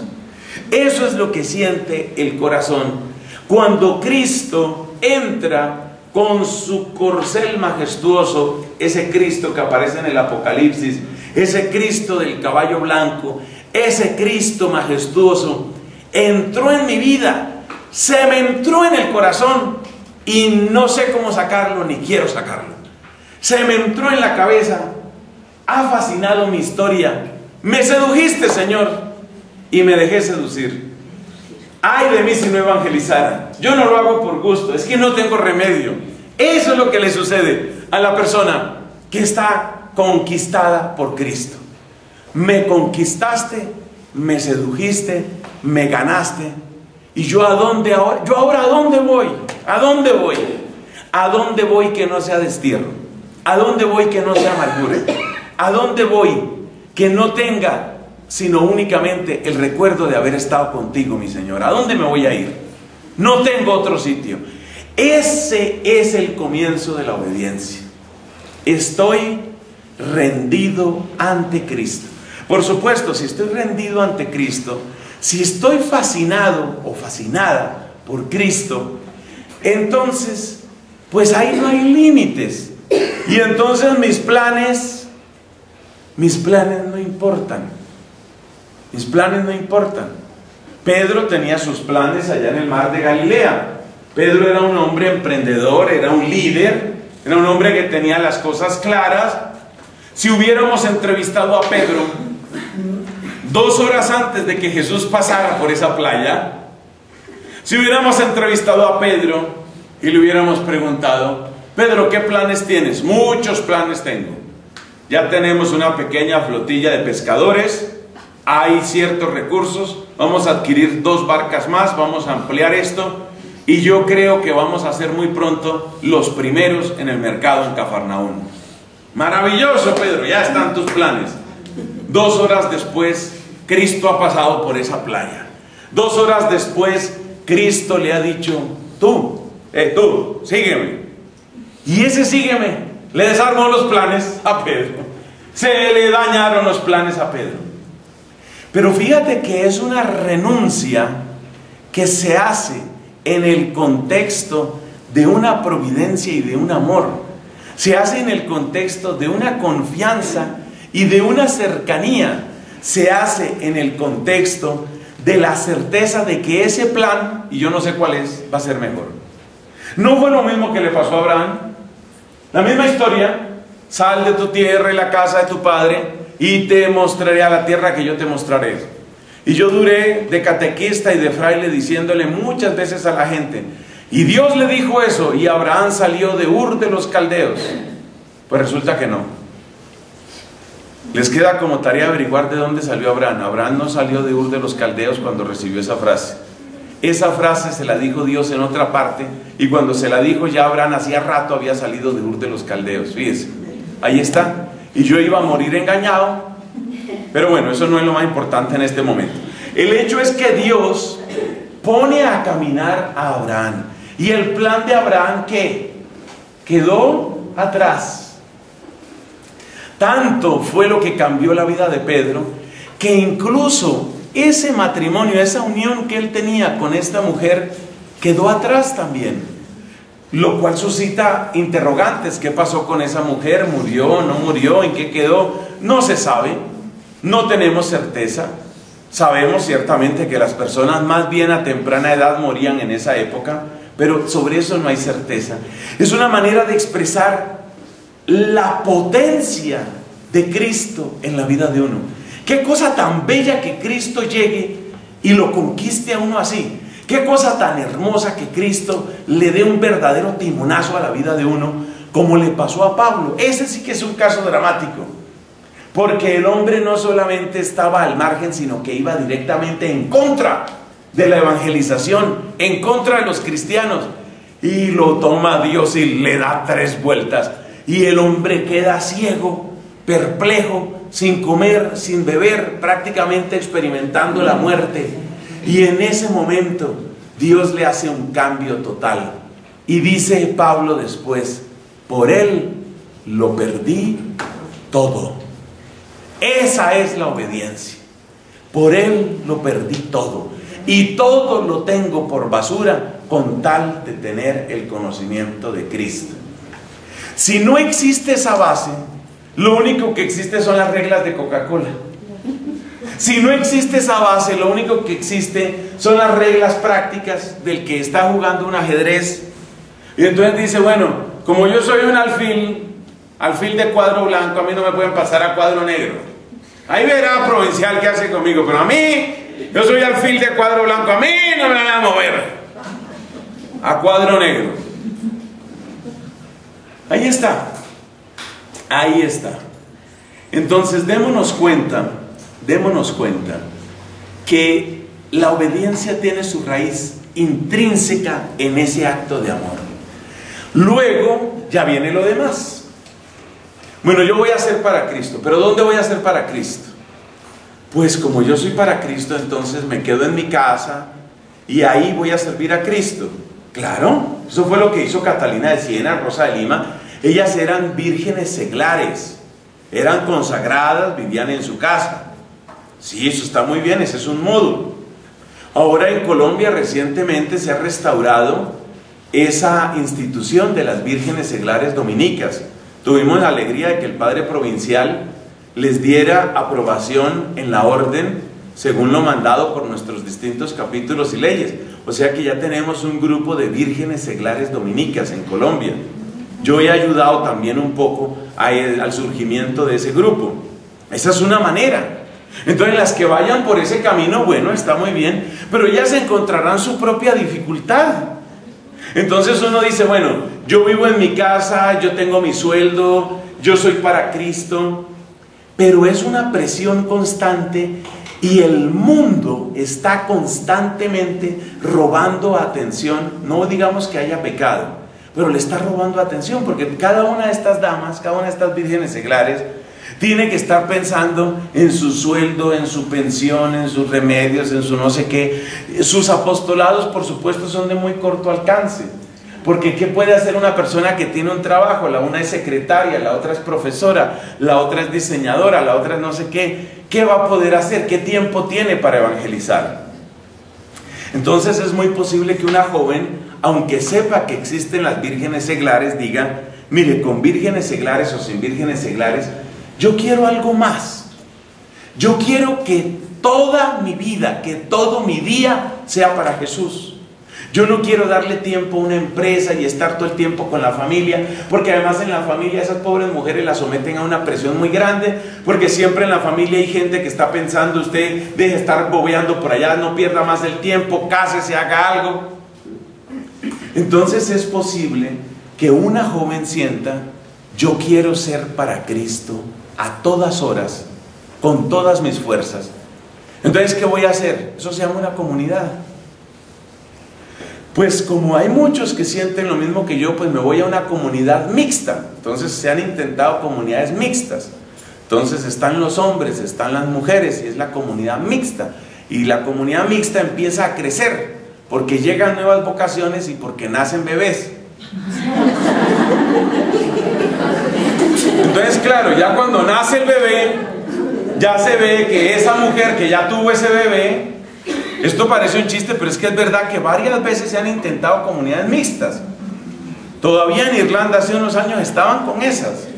Eso es lo que siente el corazón cuando Cristo entra con su corcel majestuoso, ese Cristo que aparece en el Apocalipsis, ese Cristo del caballo blanco, ese Cristo majestuoso, entró en mi vida, se me entró en el corazón y no sé cómo sacarlo ni quiero sacarlo. Se me entró en la cabeza, ha fascinado mi historia. Me sedujiste, Señor, y me dejé seducir. Ay de mí si no evangelizara. Yo no lo hago por gusto, es que no tengo remedio. Eso es lo que le sucede a la persona que está conquistada por Cristo. Me conquistaste, me sedujiste, me ganaste. ¿Y yo a dónde ahora? ¿Yo ahora a dónde voy? ¿A dónde voy? ¿A dónde voy que no sea destierro? ¿A dónde voy que no sea amargura? ¿A dónde voy que no tenga sino únicamente el recuerdo de haber estado contigo, mi Señor? ¿A dónde me voy a ir? No tengo otro sitio. Ese es el comienzo de la obediencia. Estoy rendido ante Cristo. Por supuesto, si estoy rendido ante Cristo, si estoy fascinado o fascinada por Cristo, entonces, pues ahí no hay límites. Y entonces mis planes, mis planes no importan. Mis planes no importan. Pedro tenía sus planes allá en el mar de Galilea. Pedro era un hombre emprendedor, era un líder, era un hombre que tenía las cosas claras. Si hubiéramos entrevistado a Pedro dos horas antes de que Jesús pasara por esa playa, Si hubiéramos entrevistado a Pedro y le hubiéramos preguntado, Pedro, ¿qué planes tienes? Muchos planes tengo. Ya tenemos una pequeña flotilla de pescadores, hay ciertos recursos, vamos a adquirir dos barcas más, vamos a ampliar esto y yo creo que vamos a ser muy pronto los primeros en el mercado en Cafarnaún. Maravilloso, Pedro, ya están tus planes. Dos horas después, Cristo ha pasado por esa playa. Dos horas después, Cristo le ha dicho, tú, eh, tú, sígueme. Y ese sígueme le desarmó los planes a Pedro. Se le dañaron los planes a Pedro. Pero fíjate que es una renuncia que se hace en el contexto de una providencia y de un amor. Se hace en el contexto de una confianza y de una cercanía. Se hace en el contexto de la certeza de que ese plan, y yo no sé cuál es, va a ser mejor. No fue lo mismo que le pasó a Abraham. La misma historia, sal de tu tierra y la casa de tu padre y te mostraré a la tierra que yo te mostraré. Y yo duré de catequista y de fraile diciéndole muchas veces a la gente, y Dios le dijo eso, y Abraham salió de Ur de los Caldeos. Pues resulta que no. Les queda como tarea averiguar de dónde salió Abraham. Abraham no salió de Ur de los Caldeos cuando recibió esa frase. Esa frase se la dijo Dios en otra parte y cuando se la dijo ya Abraham hacía rato había salido de Ur de los Caldeos. Fíjense, ahí está. Y yo iba a morir engañado pero bueno, eso no es lo más importante en este momento. El hecho es que Dios pone a caminar a Abraham. Y el plan de Abraham que quedó atrás. Tanto fue lo que cambió la vida de Pedro que incluso ese matrimonio, esa unión que él tenía con esta mujer, quedó atrás también. Lo cual suscita interrogantes. ¿Qué pasó con esa mujer? ¿Murió? ¿No murió? ¿En qué quedó? No se sabe. No tenemos certeza. Sabemos ciertamente que las personas más bien a temprana edad morían en esa época, pero sobre eso no hay certeza. Es una manera de expresar la potencia de Cristo en la vida de uno. Qué cosa tan bella que Cristo llegue y lo conquiste a uno así. Qué cosa tan hermosa que Cristo le dé un verdadero timonazo a la vida de uno, como le pasó a Pablo. Ese sí que es un caso dramático. Porque el hombre no solamente estaba al margen, sino que iba directamente en contra de la evangelización, en contra de los cristianos. Y lo toma Dios y le da tres vueltas. Y el hombre queda ciego, perplejo, sin comer, sin beber, prácticamente experimentando la muerte. Y en ese momento Dios le hace un cambio total. Y dice Pablo después, por él lo perdí todo. Esa es la obediencia. Por Él lo perdí todo. Y todo lo tengo por basura con tal de tener el conocimiento de Cristo. Si no existe esa base, lo único que existe son las reglas de Coca-Cola. Si no existe esa base, lo único que existe son las reglas prácticas del que está jugando un ajedrez. Y entonces dice, bueno, como yo soy un alfil, alfil de cuadro blanco, a mí no me pueden pasar a cuadro negro. Ahí verá provincial qué hace conmigo, pero a mí, yo soy alfil de cuadro blanco, a mí no me van a mover. A cuadro negro. Ahí está. Ahí está. Entonces, démonos cuenta, démonos cuenta que la obediencia tiene su raíz intrínseca en ese acto de amor. Luego ya viene lo demás. Bueno, yo voy a ser para Cristo, pero ¿dónde voy a ser para Cristo? Pues como yo soy para Cristo, entonces me quedo en mi casa y ahí voy a servir a Cristo. Claro, eso fue lo que hizo Catalina de Siena, Rosa de Lima. Ellas eran vírgenes seglares, eran consagradas, vivían en su casa. Sí, eso está muy bien, ese es un modo. Ahora en Colombia recientemente se ha restaurado esa institución de las vírgenes seglares dominicas. Tuvimos la alegría de que el Padre Provincial les diera aprobación en la orden según lo mandado por nuestros distintos capítulos y leyes. O sea que ya tenemos un grupo de vírgenes seglares dominicas en Colombia. Yo he ayudado también un poco al surgimiento de ese grupo. Esa es una manera. Entonces las que vayan por ese camino, bueno, está muy bien, pero ellas encontrarán su propia dificultad. Entonces uno dice, bueno, yo vivo en mi casa, yo tengo mi sueldo, yo soy para Cristo, pero es una presión constante y el mundo está constantemente robando atención, no digamos que haya pecado, pero le está robando atención, porque cada una de estas damas, cada una de estas vírgenes seglares, tiene que estar pensando en su sueldo, en su pensión, en sus remedios, en su no sé qué. Sus apostolados, por supuesto, son de muy corto alcance. Porque ¿qué puede hacer una persona que tiene un trabajo? La una es secretaria, la otra es profesora, la otra es diseñadora, la otra es no sé qué. ¿Qué va a poder hacer? ¿Qué tiempo tiene para evangelizar? Entonces es muy posible que una joven, aunque sepa que existen las vírgenes seglares, diga, mire, con vírgenes seglares o sin vírgenes seglares, yo quiero algo más. Yo quiero que toda mi vida, que todo mi día sea para Jesús. Yo no quiero darle tiempo a una empresa y estar todo el tiempo con la familia, porque además en la familia esas pobres mujeres las someten a una presión muy grande, porque siempre en la familia hay gente que está pensando, usted deje de estar bobeando por allá, no pierda más el tiempo, cásese, haga algo. Entonces es posible que una joven sienta, yo quiero ser para Cristo a todas horas, con todas mis fuerzas. Entonces, ¿qué voy a hacer? Eso se llama una comunidad. Pues como hay muchos que sienten lo mismo que yo, pues me voy a una comunidad mixta. Entonces se han intentado comunidades mixtas. Entonces están los hombres, están las mujeres y es la comunidad mixta. Y la comunidad mixta empieza a crecer porque llegan nuevas vocaciones y porque nacen bebés. Entonces, claro, ya cuando nace el bebé, ya se ve que esa mujer que ya tuvo ese bebé, esto parece un chiste, pero es que es verdad que varias veces se han intentado comunidades mixtas. Todavía en Irlanda hace unos años estaban con esas.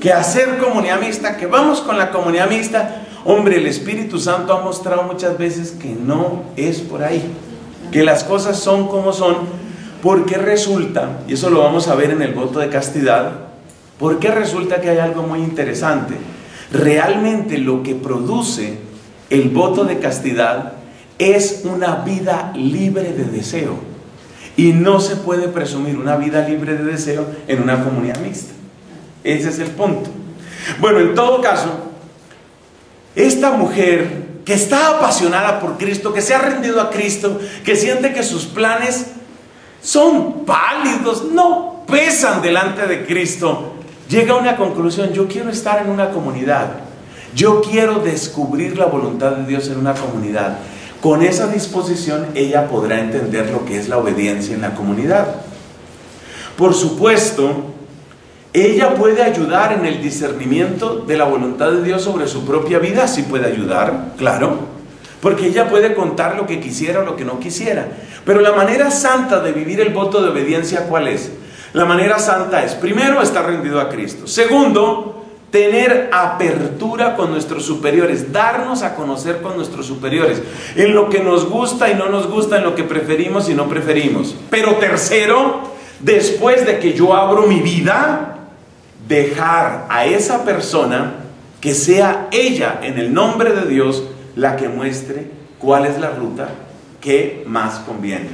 Que hacer comunidad mixta, que vamos con la comunidad mixta. Hombre, el Espíritu Santo ha mostrado muchas veces que no es por ahí. Que las cosas son como son. Porque resulta, y eso lo vamos a ver en el voto de castidad, porque resulta que hay algo muy interesante. Realmente lo que produce el voto de castidad es una vida libre de deseo. Y no se puede presumir una vida libre de deseo en una comunidad mixta. Ese es el punto. Bueno, en todo caso, esta mujer que está apasionada por Cristo, que se ha rendido a Cristo, que siente que sus planes son pálidos, no pesan delante de Cristo, llega a una conclusión, yo quiero estar en una comunidad, yo quiero descubrir la voluntad de Dios en una comunidad. Con esa disposición ella podrá entender lo que es la obediencia en la comunidad. Por supuesto, ella puede ayudar en el discernimiento de la voluntad de Dios sobre su propia vida, sí puede ayudar, claro, porque ella puede contar lo que quisiera o lo que no quisiera. Pero la manera santa de vivir el voto de obediencia, ¿cuál es? La manera santa es, primero, estar rendido a Cristo. Segundo, tener apertura con nuestros superiores, darnos a conocer con nuestros superiores, en lo que nos gusta y no nos gusta, en lo que preferimos y no preferimos. Pero tercero, después de que yo abro mi vida, dejar a esa persona que sea ella, en el nombre de Dios, la que muestre cuál es la ruta que más conviene.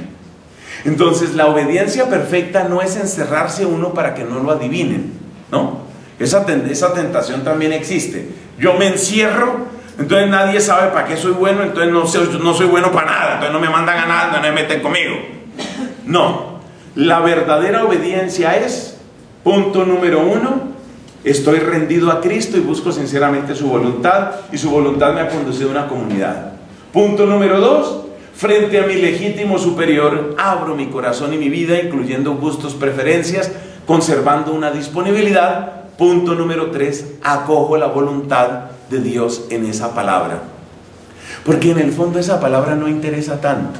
Entonces, la obediencia perfecta no es encerrarse uno para que no lo adivinen, ¿no? Esa, tentación también existe. Yo me encierro, entonces nadie sabe para qué soy bueno, entonces no soy, no soy bueno para nada, entonces no me mandan a nada, no me meten conmigo. No, la verdadera obediencia es, punto número uno, estoy rendido a Cristo y busco sinceramente su voluntad y su voluntad me ha conducido a una comunidad. Punto número dos, frente a mi legítimo superior, abro mi corazón y mi vida, incluyendo gustos, preferencias, conservando una disponibilidad Punto número tres, acojo la voluntad de Dios en esa palabra. Porque en el fondo esa palabra no interesa tanto.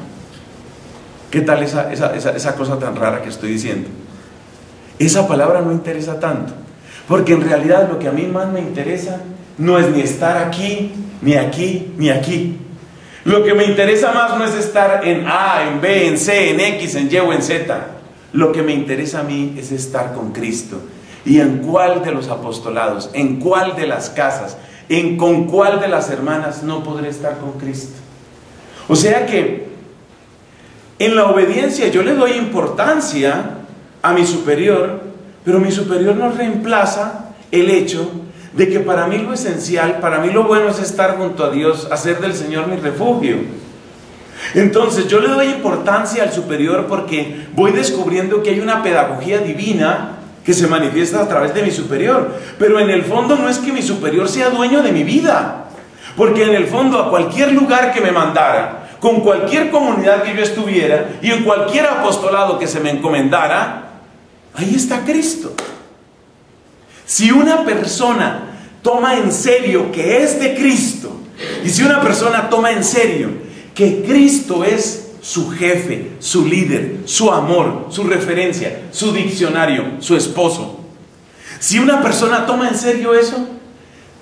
¿Qué tal esa, esa, cosa tan rara que estoy diciendo? Esa palabra no interesa tanto. Porque en realidad lo que a mí más me interesa no es ni estar aquí, ni aquí, ni aquí. Lo que me interesa más no es estar en A, en B, en C, en X, en Y o en Z. Lo que me interesa a mí es estar con Cristo ¿Y en cuál de los apostolados? ¿En cuál de las casas? en con cuál de las hermanas no podré estar con Cristo. O sea que en la obediencia yo le doy importancia a mi superior, pero mi superior no reemplaza el hecho de que para mí lo esencial, para mí lo bueno es estar junto a Dios, hacer del Señor mi refugio. Entonces yo le doy importancia al superior porque voy descubriendo que hay una pedagogía divina que se manifiesta a través de mi superior. Pero en el fondo no es que mi superior sea dueño de mi vida. Porque en el fondo a cualquier lugar que me mandara, con cualquier comunidad que yo estuviera y en cualquier apostolado que se me encomendara, ahí está Cristo. Si una persona toma en serio que es de Cristo, y si una persona toma en serio que Cristo es su jefe, su líder, su amor, su referencia, su diccionario, su esposo, si una persona toma en serio eso,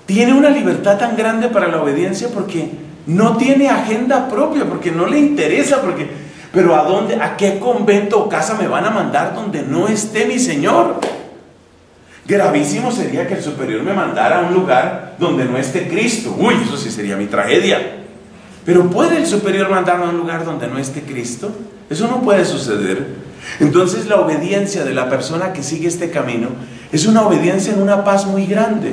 tiene una libertad tan grande para la obediencia porque no tiene agenda propia, porque no le interesa, porque, pero ¿a dónde, a qué convento o casa me van a mandar donde no esté mi Señor? Gravísimo sería que el superior me mandara a un lugar donde no esté Cristo. Uy, eso sí sería mi tragedia. Pero ¿puede el superior mandarme a un lugar donde no esté Cristo? Eso no puede suceder. Entonces la obediencia de la persona que sigue este camino es una obediencia en una paz muy grande.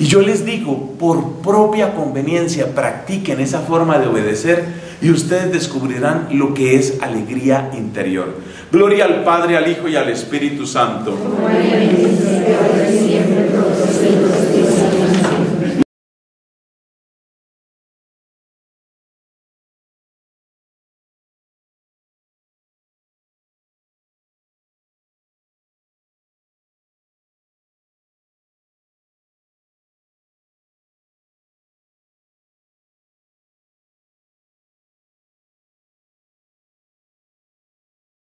Y yo les digo, por propia conveniencia, practiquen esa forma de obedecer y ustedes descubrirán lo que es alegría interior. Gloria al Padre, al Hijo y al Espíritu Santo. Siempre, los.